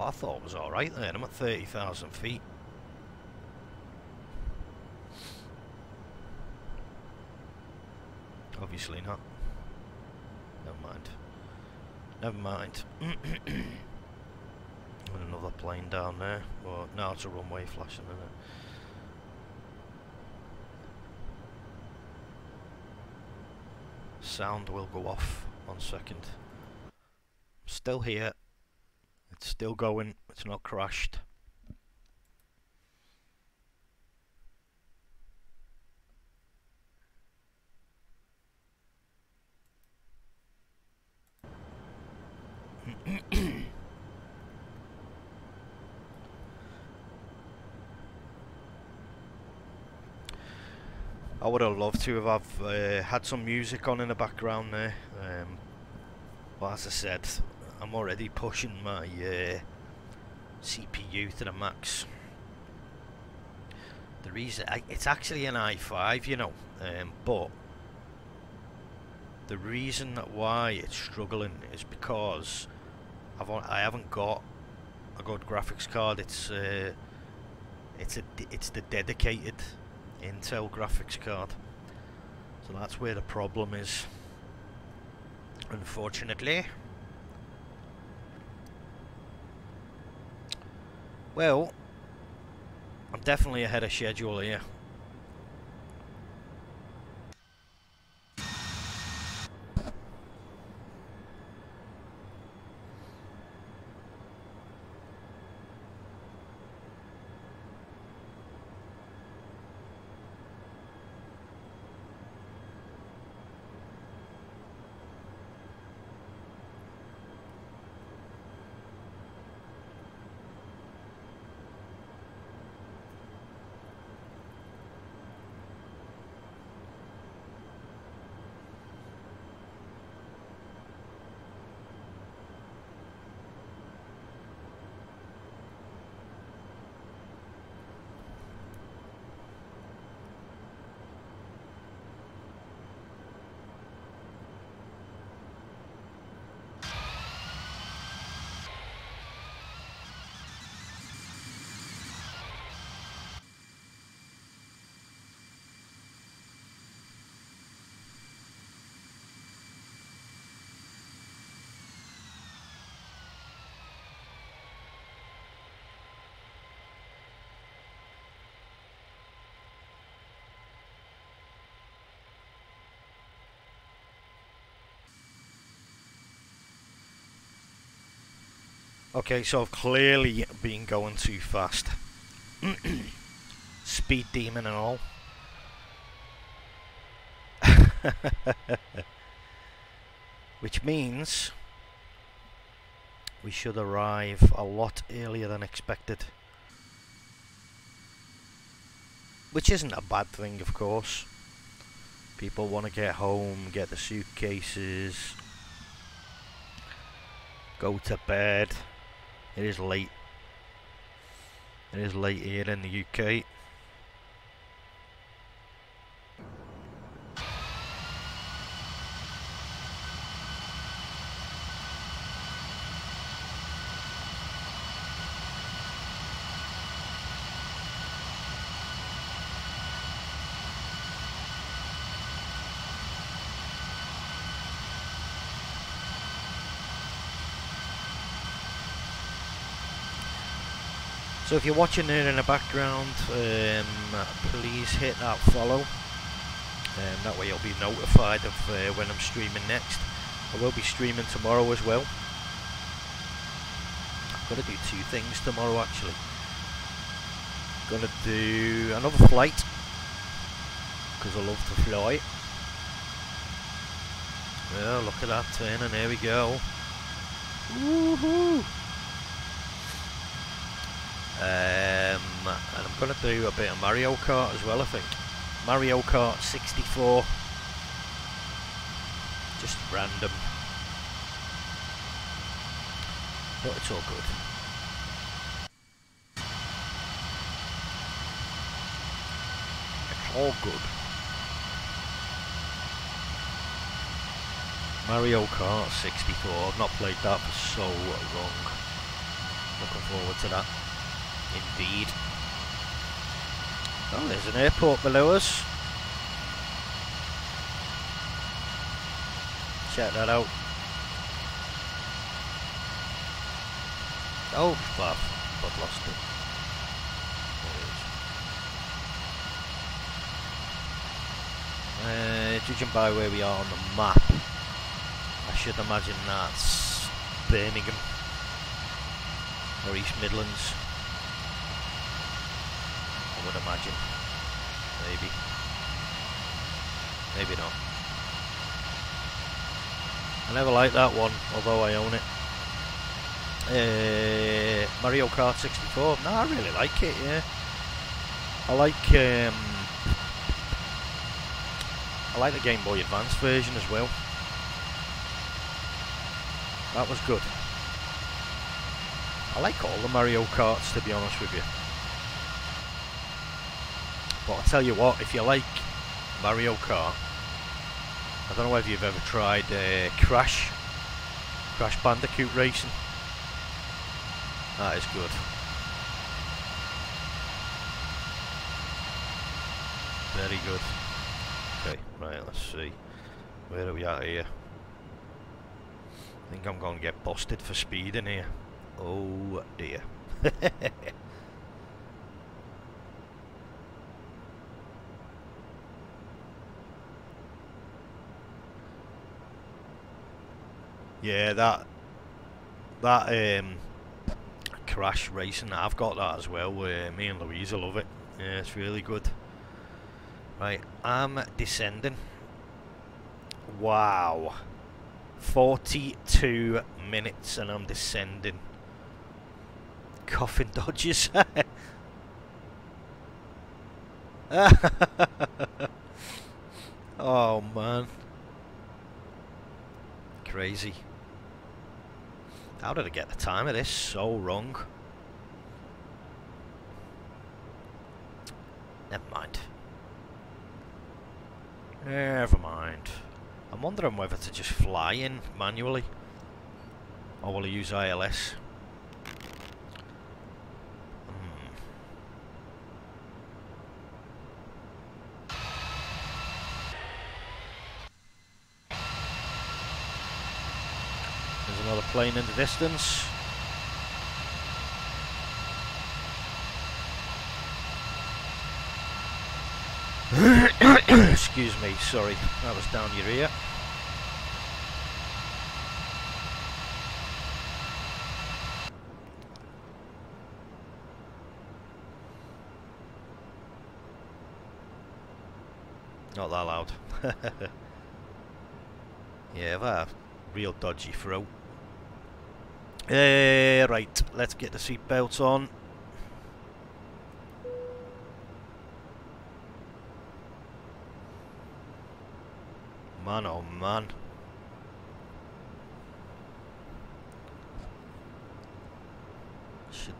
I thought it was alright then, I'm at 30,000 feet. Obviously not. Never mind. Never mind. And another plane down there. Well, now it's a runway flashing, isn't it? Sound will go off one second. Still here. It's still going. It's not crashed. I would have loved to have uh, had some music on in the background there. Um, but as I said, I'm already pushing my uh, CPU to the max. The reason I, it's actually an i5, you know, um, but the reason why it's struggling is because I've I haven't got a good graphics card. It's uh, it's a it's the dedicated Intel graphics card. So that's where the problem is. Unfortunately. Well, I'm definitely ahead of schedule here. Okay, so I've clearly been going too fast. Speed demon and all. Which means we should arrive a lot earlier than expected. Which isn't a bad thing, of course. People want to get home, get the suitcases, go to bed. It is late. It is late here in the UK. So if you're watching it in the background, um, please hit that follow. Um, that way you'll be notified of uh, when I'm streaming next. I will be streaming tomorrow as well. I'm going to do two things tomorrow actually. I'm Going to do another flight because I love to fly. Well, look at that turn and there we go. Woohoo! Um, and I'm going to do a bit of Mario Kart as well, I think. Mario Kart 64. Just random. But it's all good. It's all good. Mario Kart 64. I've not played that for so long. Looking forward to that. Indeed. Oh, there's an airport below us. Check that out. Oh, well, I've lost it. Uh, judging by where we are on the map, I should imagine that's Birmingham or East Midlands. Would imagine. Maybe. Maybe not. I never liked that one, although I own it. Uh, Mario Kart 64. No, I really like it. Yeah, I like um, I like the Game Boy Advance version as well. That was good. I like all the Mario Karts to be honest with you. But I'll tell you what, if you like Mario Kart, I don't know whether you've ever tried uh, Crash, Crash Bandicoot Racing. That is good. Very good. Okay, right, let's see. Where are we at here? I think I'm going to get busted for speeding here. Oh dear. yeah, that that um crash racing. I've got that as well. Uh, me and Louisa love it. Yeah, it's really good. Right, I'm descending. Wow. 42 minutes and I'm descending. Coffin dodges. oh man. Crazy. How did I get the time of this so wrong? Never mind. Never mind. I'm wondering whether to just fly in manually. Or will I use ILS? Another plane in the distance. Excuse me, sorry, that was down your ear. Not that loud. yeah, that real dodgy throat. Uh, right, let's get the seatbelts on. Man, oh man. Should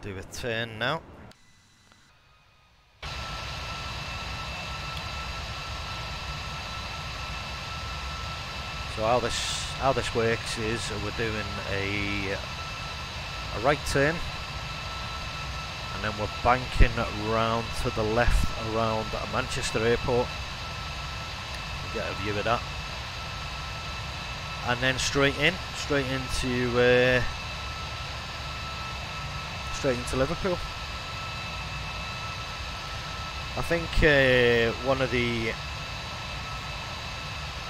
do a turn now. So how this how this works is we're doing a a right turn and then we're banking round to the left around Manchester Airport get a view of that. And then straight in, straight into uh, straight into Liverpool. I think uh, one of the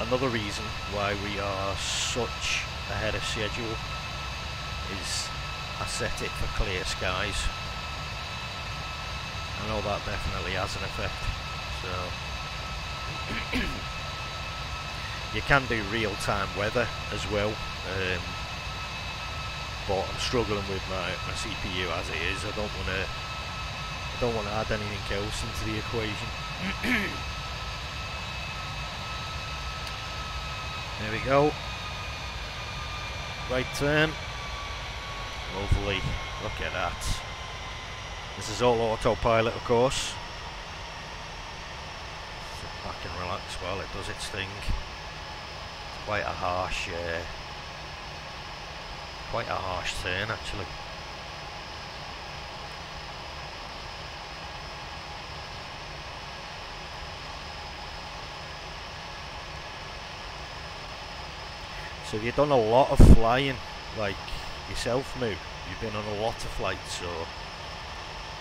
another reason why we are such ahead of schedule is I set it for clear skies. I know that definitely has an effect. So You can do real-time weather as well, um, but I'm struggling with my, my CPU as it is. I don't want to I don't want to add anything else into the equation. there we go. Right turn. Lovely. Look at that. This is all autopilot, of course. Sit back and relax while it does its thing quite a harsh, uh, quite a harsh turn actually. So you've done a lot of flying, like yourself, Moo? You've been on a lot of flights, so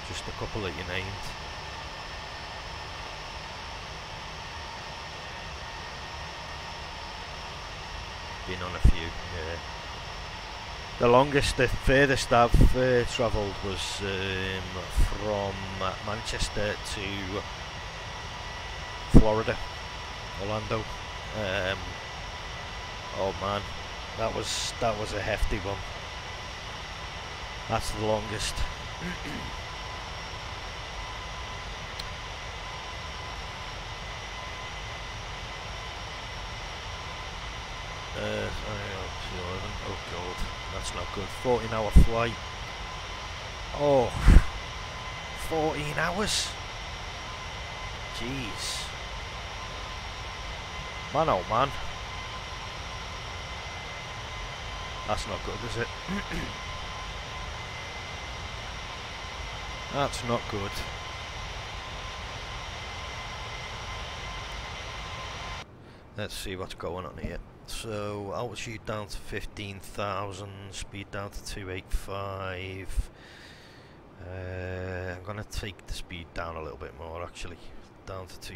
just a couple that you named. Been on a few, yeah. The longest, the furthest I've uh, travelled was um, from Manchester to Florida, Orlando. Um, oh man, that was that was a hefty one. That's the longest. uh, oh god, that's not good. 14 hour flight. Oh, 14 hours. Jeez. Man oh man. That's not good, is it? That's not good. Let's see what's going on here. So, altitude down to 15,000, speed down to 285. Uh, I'm going to take the speed down a little bit more actually. Down to 2...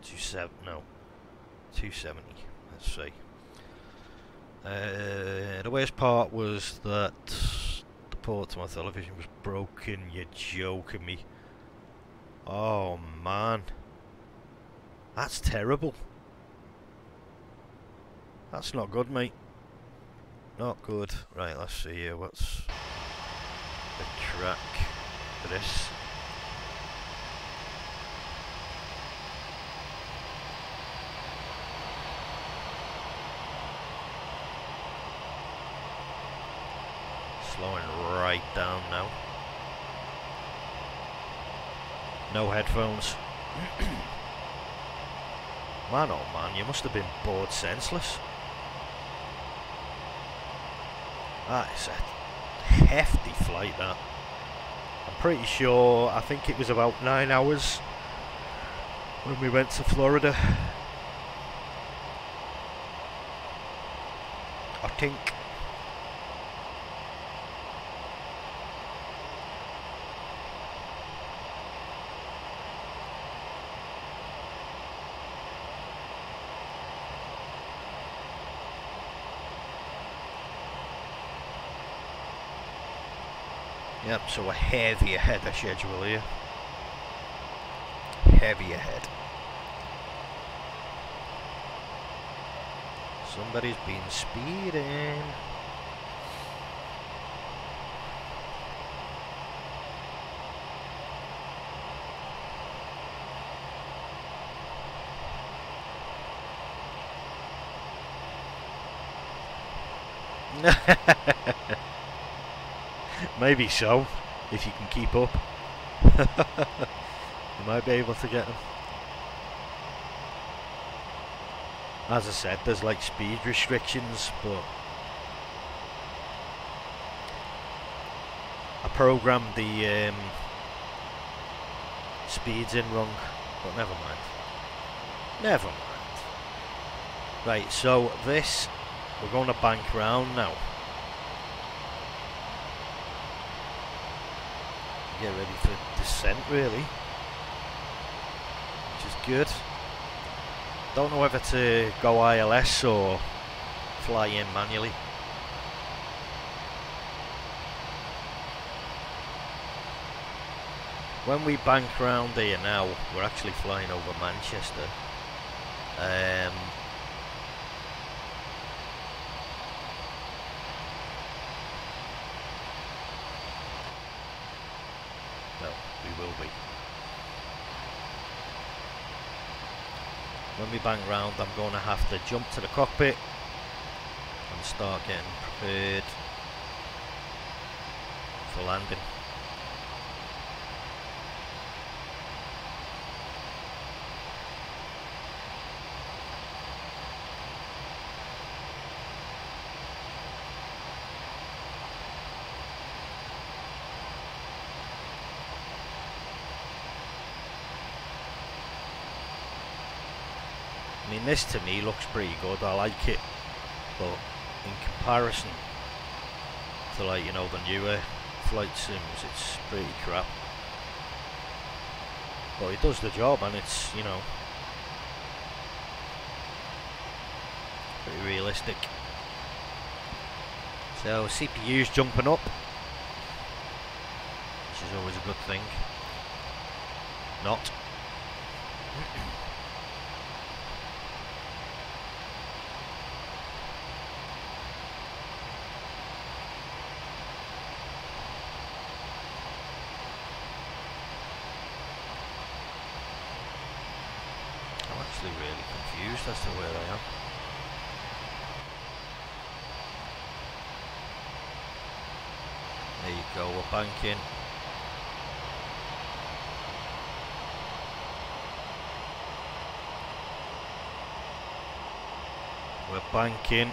27, no. 270, let's see. Uh, the worst part was that the port to my television was broken. You're joking me. Oh man. That's terrible. That's not good, mate. Not good. Right, let's see here. What's the track for this? Slowing right down now. No headphones. man oh man, you must have been bored senseless. Ah, that is a hefty flight that. I'm pretty sure, I think it was about nine hours when we went to Florida. I think Yep, so a heavy ahead of schedule here. Heavy ahead. Somebody's been speeding. Maybe so, if you can keep up. you might be able to get them. As I said, there's like speed restrictions, but I programmed the um, speeds in wrong, but never mind. Never mind. Right, so this, we're going to bank round now. Get ready for descent really. Which is good. Don't know whether to go ILS or fly in manually. When we bank round here now we're actually flying over Manchester. Um, when we bang round I'm going to have to jump to the cockpit and start getting prepared for landing. Mean this to me looks pretty good, I like it, but in comparison to like, you know, the newer flight sims, it's pretty crap. But it does the job and it's, you know, pretty realistic. So CPU's jumping up, which is always a good thing. Not. actually really as to where I am. There you go, we're banking. We're banking.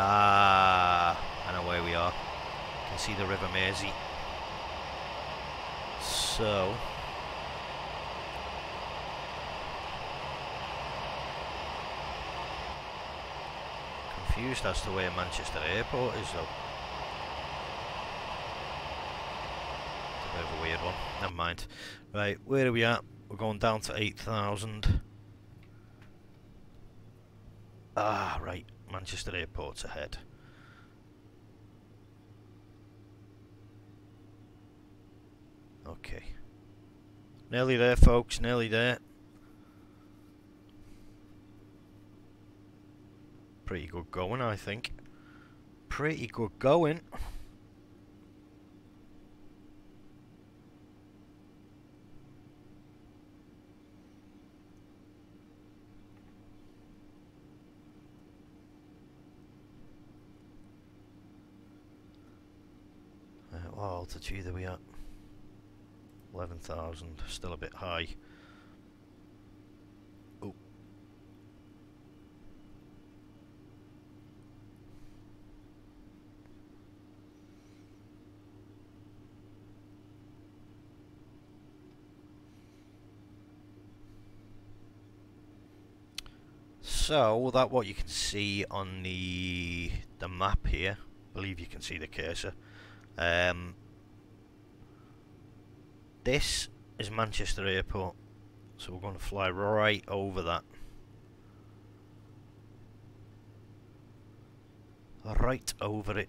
Ah, I know where we are. You can see the River Mersey. So... Confused as to where Manchester Airport is though. It's a bit of a weird one. Never mind. Right, where are we at? We're going down to 8,000. Ah, right. Manchester Airport's ahead. Okay. Nearly there, folks. Nearly there. Pretty going, I think. Pretty good going. Uh, what altitude are we at? 11,000, still a bit high. Oh. So that what you can see on the the map here. I believe you can see the cursor. Um, this is Manchester Airport. So we're going to fly right over that. Right over it.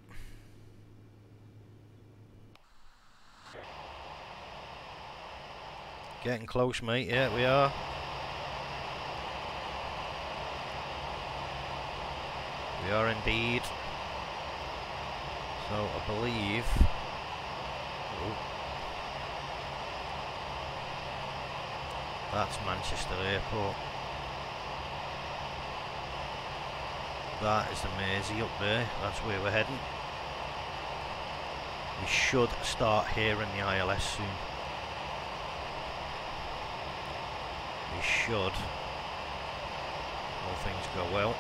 Getting close, mate. Yeah, we are. We are indeed. So I believe... Oh. That's Manchester Airport. That is the Mersey up there. That's where we're heading. We should start here in the ILS soon. We should. All things go well.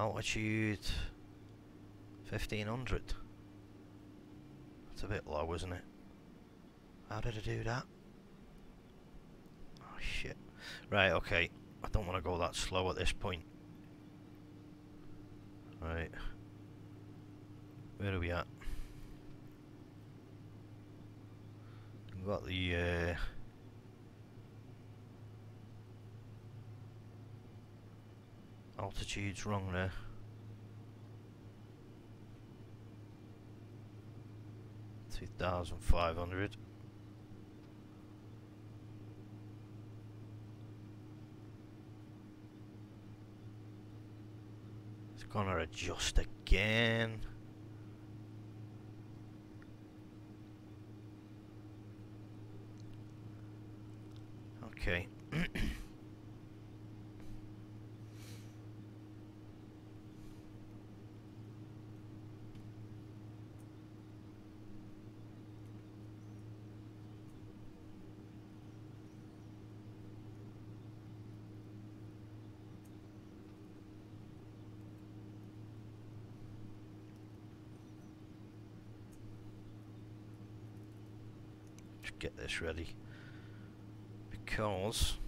Altitude 1500. That's a bit low, isn't it? How did I do that? Oh shit. Right, okay. I don't want to go that slow at this point. Right. Where are we at? We've got the uh, altitude's wrong there. Two thousand five hundred. It's gonna adjust again. Okay. just get this ready. Because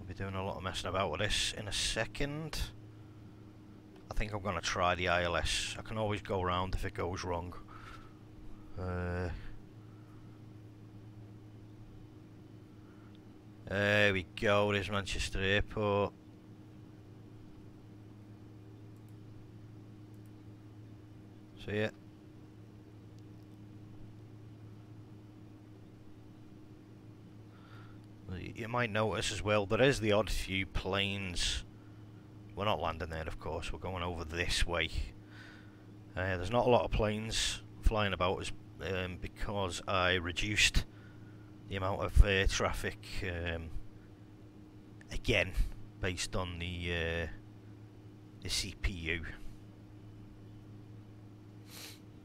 I'll be doing a lot of messing about with this in a second. I think I'm going to try the ILS. I can always go around if it goes wrong. Uh, there we go, there's Manchester Airport. See it? You might notice as well, there is the odd few planes. We're not landing there, of course. We're going over this way. Uh, there's not a lot of planes flying about as, um, because I reduced the amount of uh, traffic um, again based on the uh, the CPU.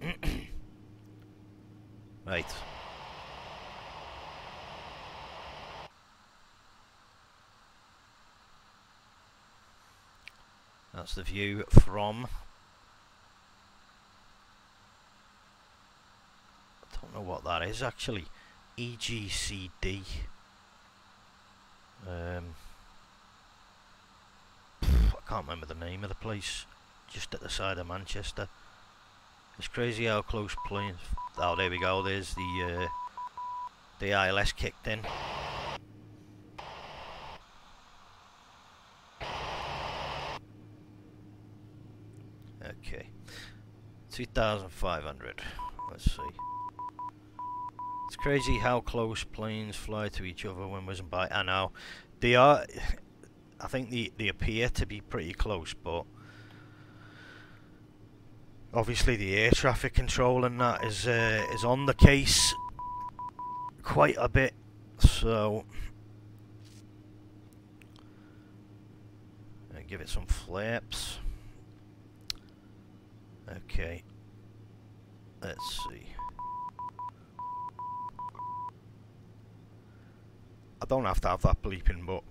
right. That's the view from I don't know what that is actually. EGCD. Um, I can't remember the name of the place. Just at the side of Manchester. It's crazy how close planes. Oh, there we go. There's the uh, the ILS kicked in. Two thousand five hundred. Let's see. It's crazy how close planes fly to each other when was by. I know they are. I think they they appear to be pretty close, but obviously the air traffic control and that is uh, is on the case quite a bit. So give it some flaps okay let's see I don't have to have that bleeping but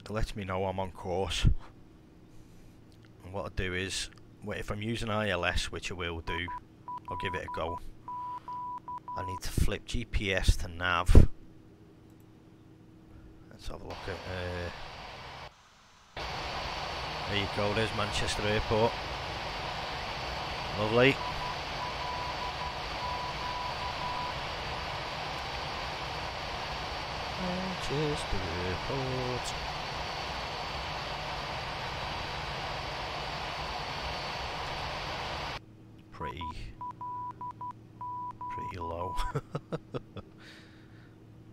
it lets me know I'm on course and what I do is if I'm using ILS, which I will do, I'll give it a go. I need to flip GPS to nav. Let's have a look at... Uh, there you go, there's Manchester Airport. Lovely. Manchester Airport. pretty pretty low.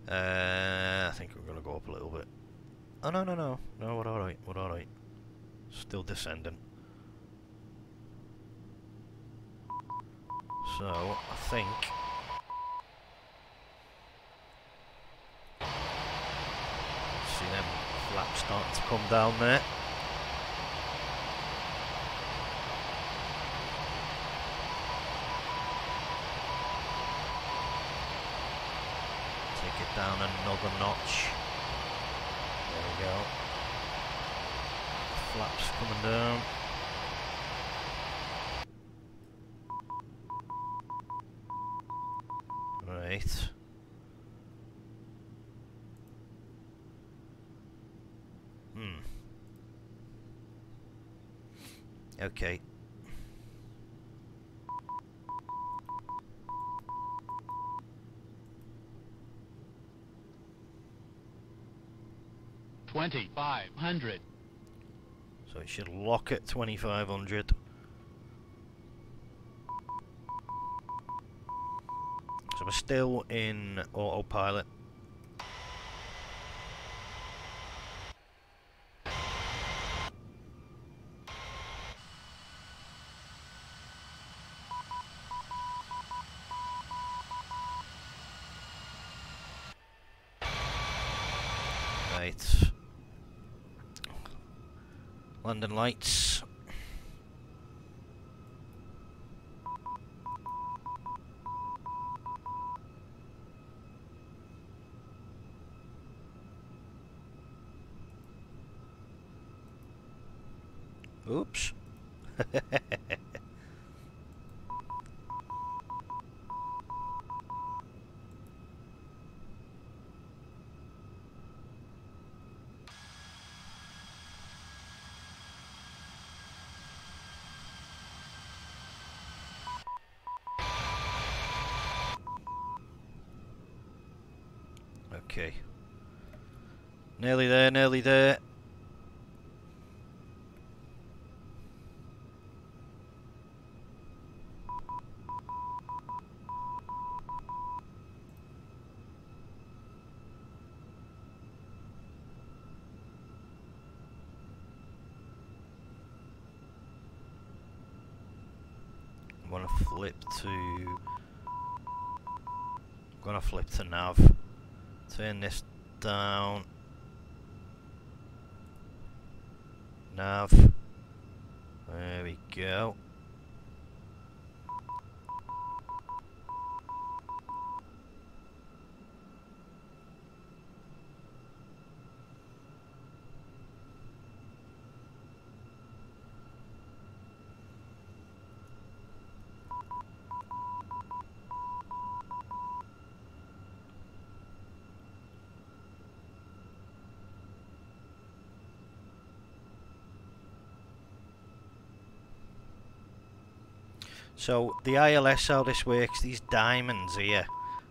uh, I think we're gonna go up a little bit. Oh no no no no we're alright we're alright. Still descending. So I think see them flaps starting to come down there. Take it down another notch. There we go. Flaps coming down. Right. Hmm. Okay. 2500. It should lock at 2500. So we're still in autopilot. Right. Landing Lights. Oops. Okay. Nearly there, nearly there. I'm gonna flip to. I'm gonna flip to nav. Turn this down. Nav. There we go. So the ILS how this works, these diamonds here,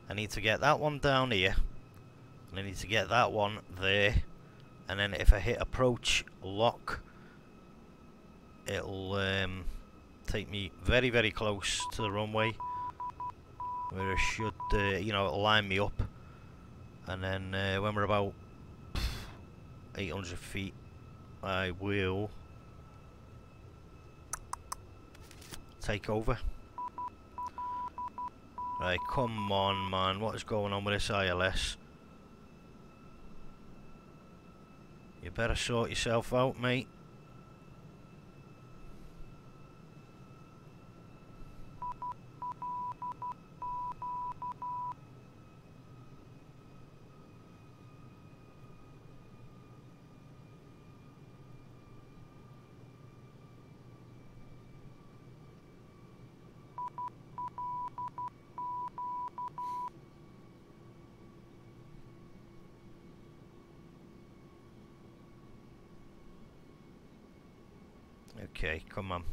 I need to get that one down here, and I need to get that one there, and then if I hit approach lock, it'll um, take me very very close to the runway, where it should, uh, you know, it'll line me up, and then uh, when we're about 800 feet, I will take over. Right, come on, man. What is going on with this ILS? You better sort yourself out, mate. Okay, come on.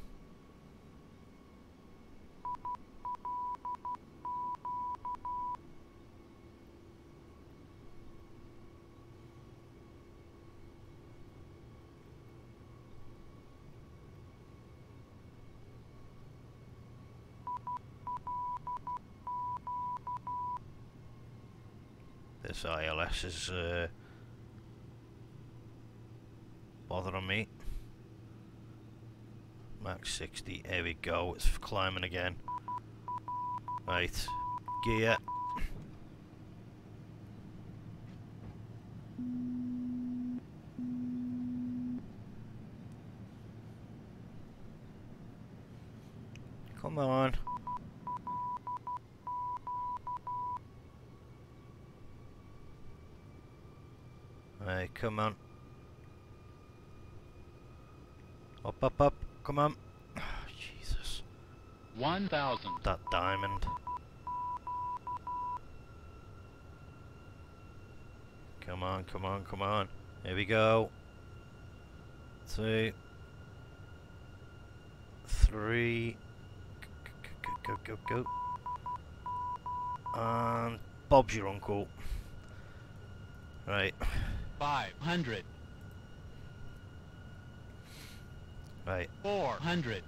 This ILS is uh, bothering me. Max 60, there we go, it's climbing again. Right, gear. Come on. Right, come on. Up, up, up. Come on. Jesus. 1,000. That diamond. Come on, come on, come on. Here we go. Two. Three. Go, go, go, go. And Bob's your uncle. Right. 500. Right. 400.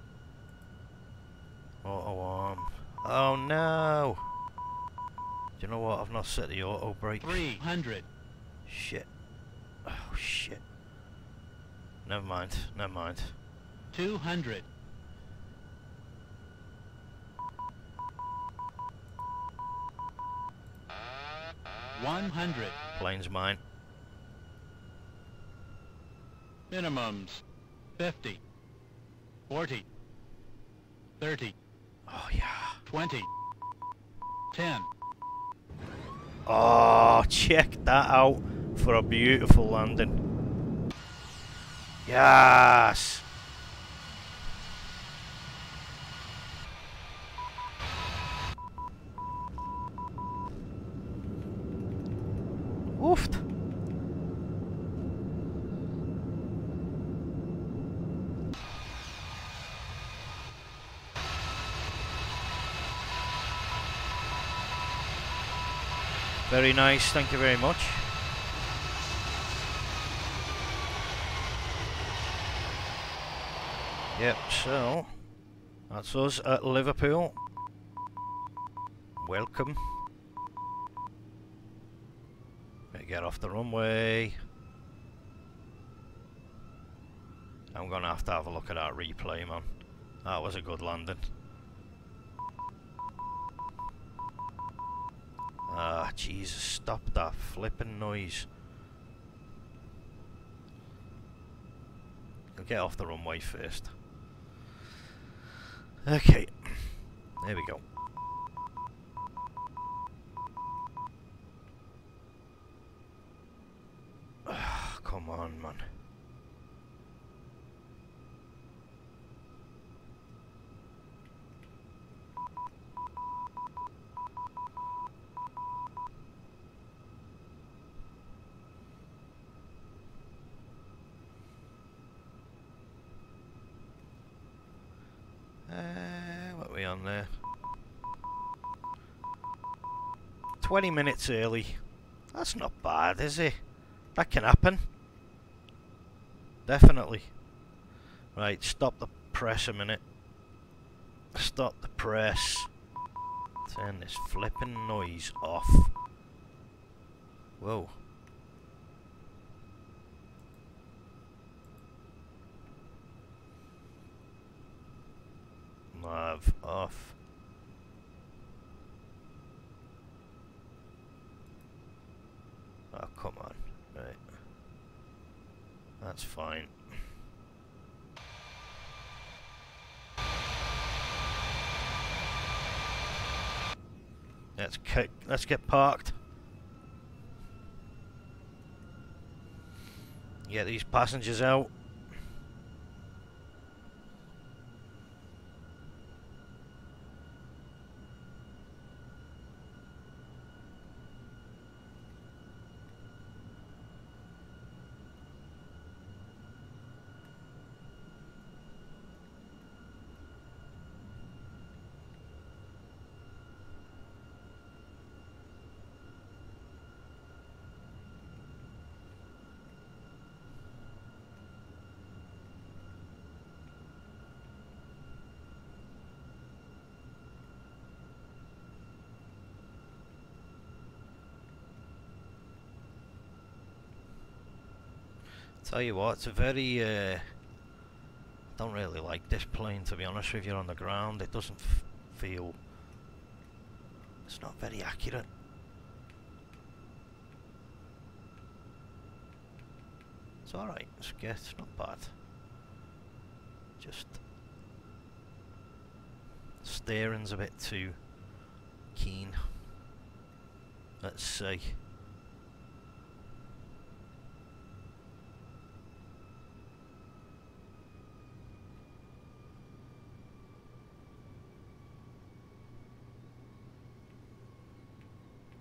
Auto arm. Oh no! Do you know what? I've not set the auto brake. 300. Shit. Oh shit. Never mind. Never mind. 200. One hundred. Plane's mine. Minimums. Fifty. Forty. Thirty. Oh yeah. Twenty. Ten. Oh, check that out for a beautiful landing. Yes. Woofed. Very nice, thank you very much. Yep, so that's us at Liverpool. Welcome. Better get off the runway. I'm gonna have to have a look at that replay, man. That was a good landing. Ah, Jesus, stop that flipping noise. I'll get off the runway first. Okay, there we go. Come on, man. Uh, what are we on there? 20 minutes early. That's not bad, is it? That can happen. Definitely. Right, stop the press a minute. Stop the press. Turn this flipping noise off. Whoa. Nav off. Oh, come on. Right. That's fine. Let's kick, let's get parked. Get these passengers out. Tell you what, it's a very. Uh, don't really like this plane to be honest with you on the ground. It doesn't feel. It's not very accurate. It's alright, it's good, it's not bad. Just. Steering's a bit too keen. Let's see.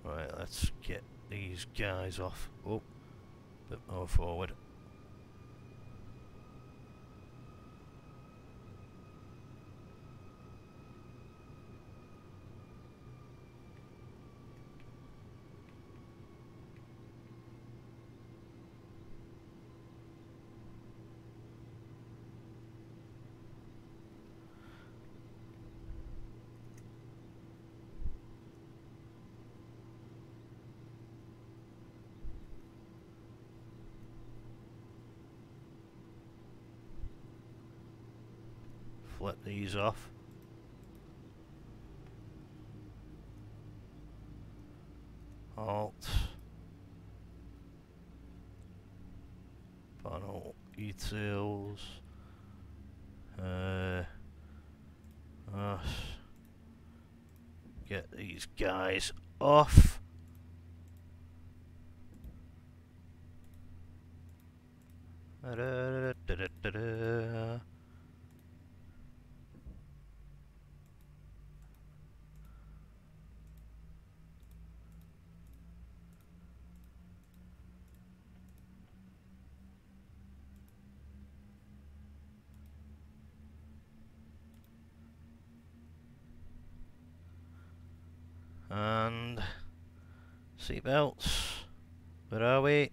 Right, let's get these guys off. Oh, bit more forward. Flip these off. Alt. Panel details. Uh, us. Get these guys off. Da-da-da-da-da-da. and Seatbelts. Where are we?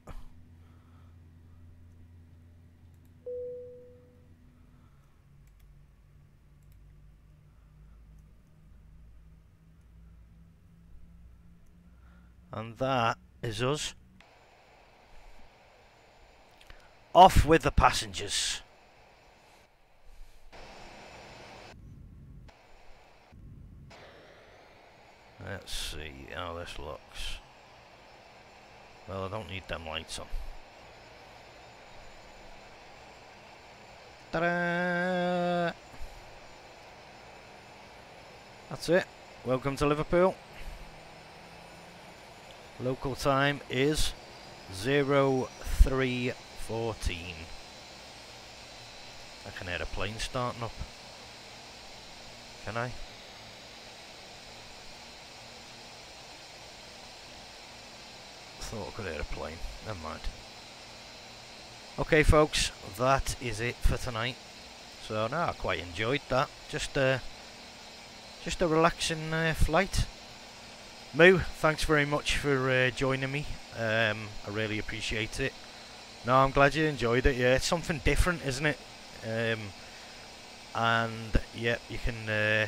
And that is us. Off with the passengers. Let's see how this looks. Well, I don't need them lights on. Ta-da! That's it. Welcome to Liverpool. Local time is 0314. I can hear a plane starting up. Can I? Thought I could hear a plane. Never mind. Okay folks, that is it for tonight. So no, I quite enjoyed that. Just a, just a relaxing uh, flight. Moo, thanks very much for uh, joining me. Um, I really appreciate it. No, I'm glad you enjoyed it. Yeah, it's something different, isn't it? Um, and yeah, you can. Uh,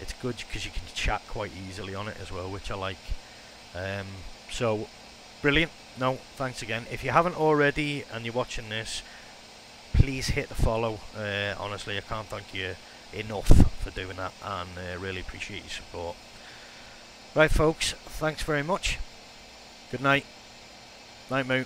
it's good because you can chat quite easily on it as well, which I like. Um, so, brilliant. No, thanks again. If you haven't already and you're watching this, please hit the follow. Uh, honestly, I can't thank you enough for doing that, and uh, really appreciate your support. Right, folks, thanks very much. Good night. Night, Moo.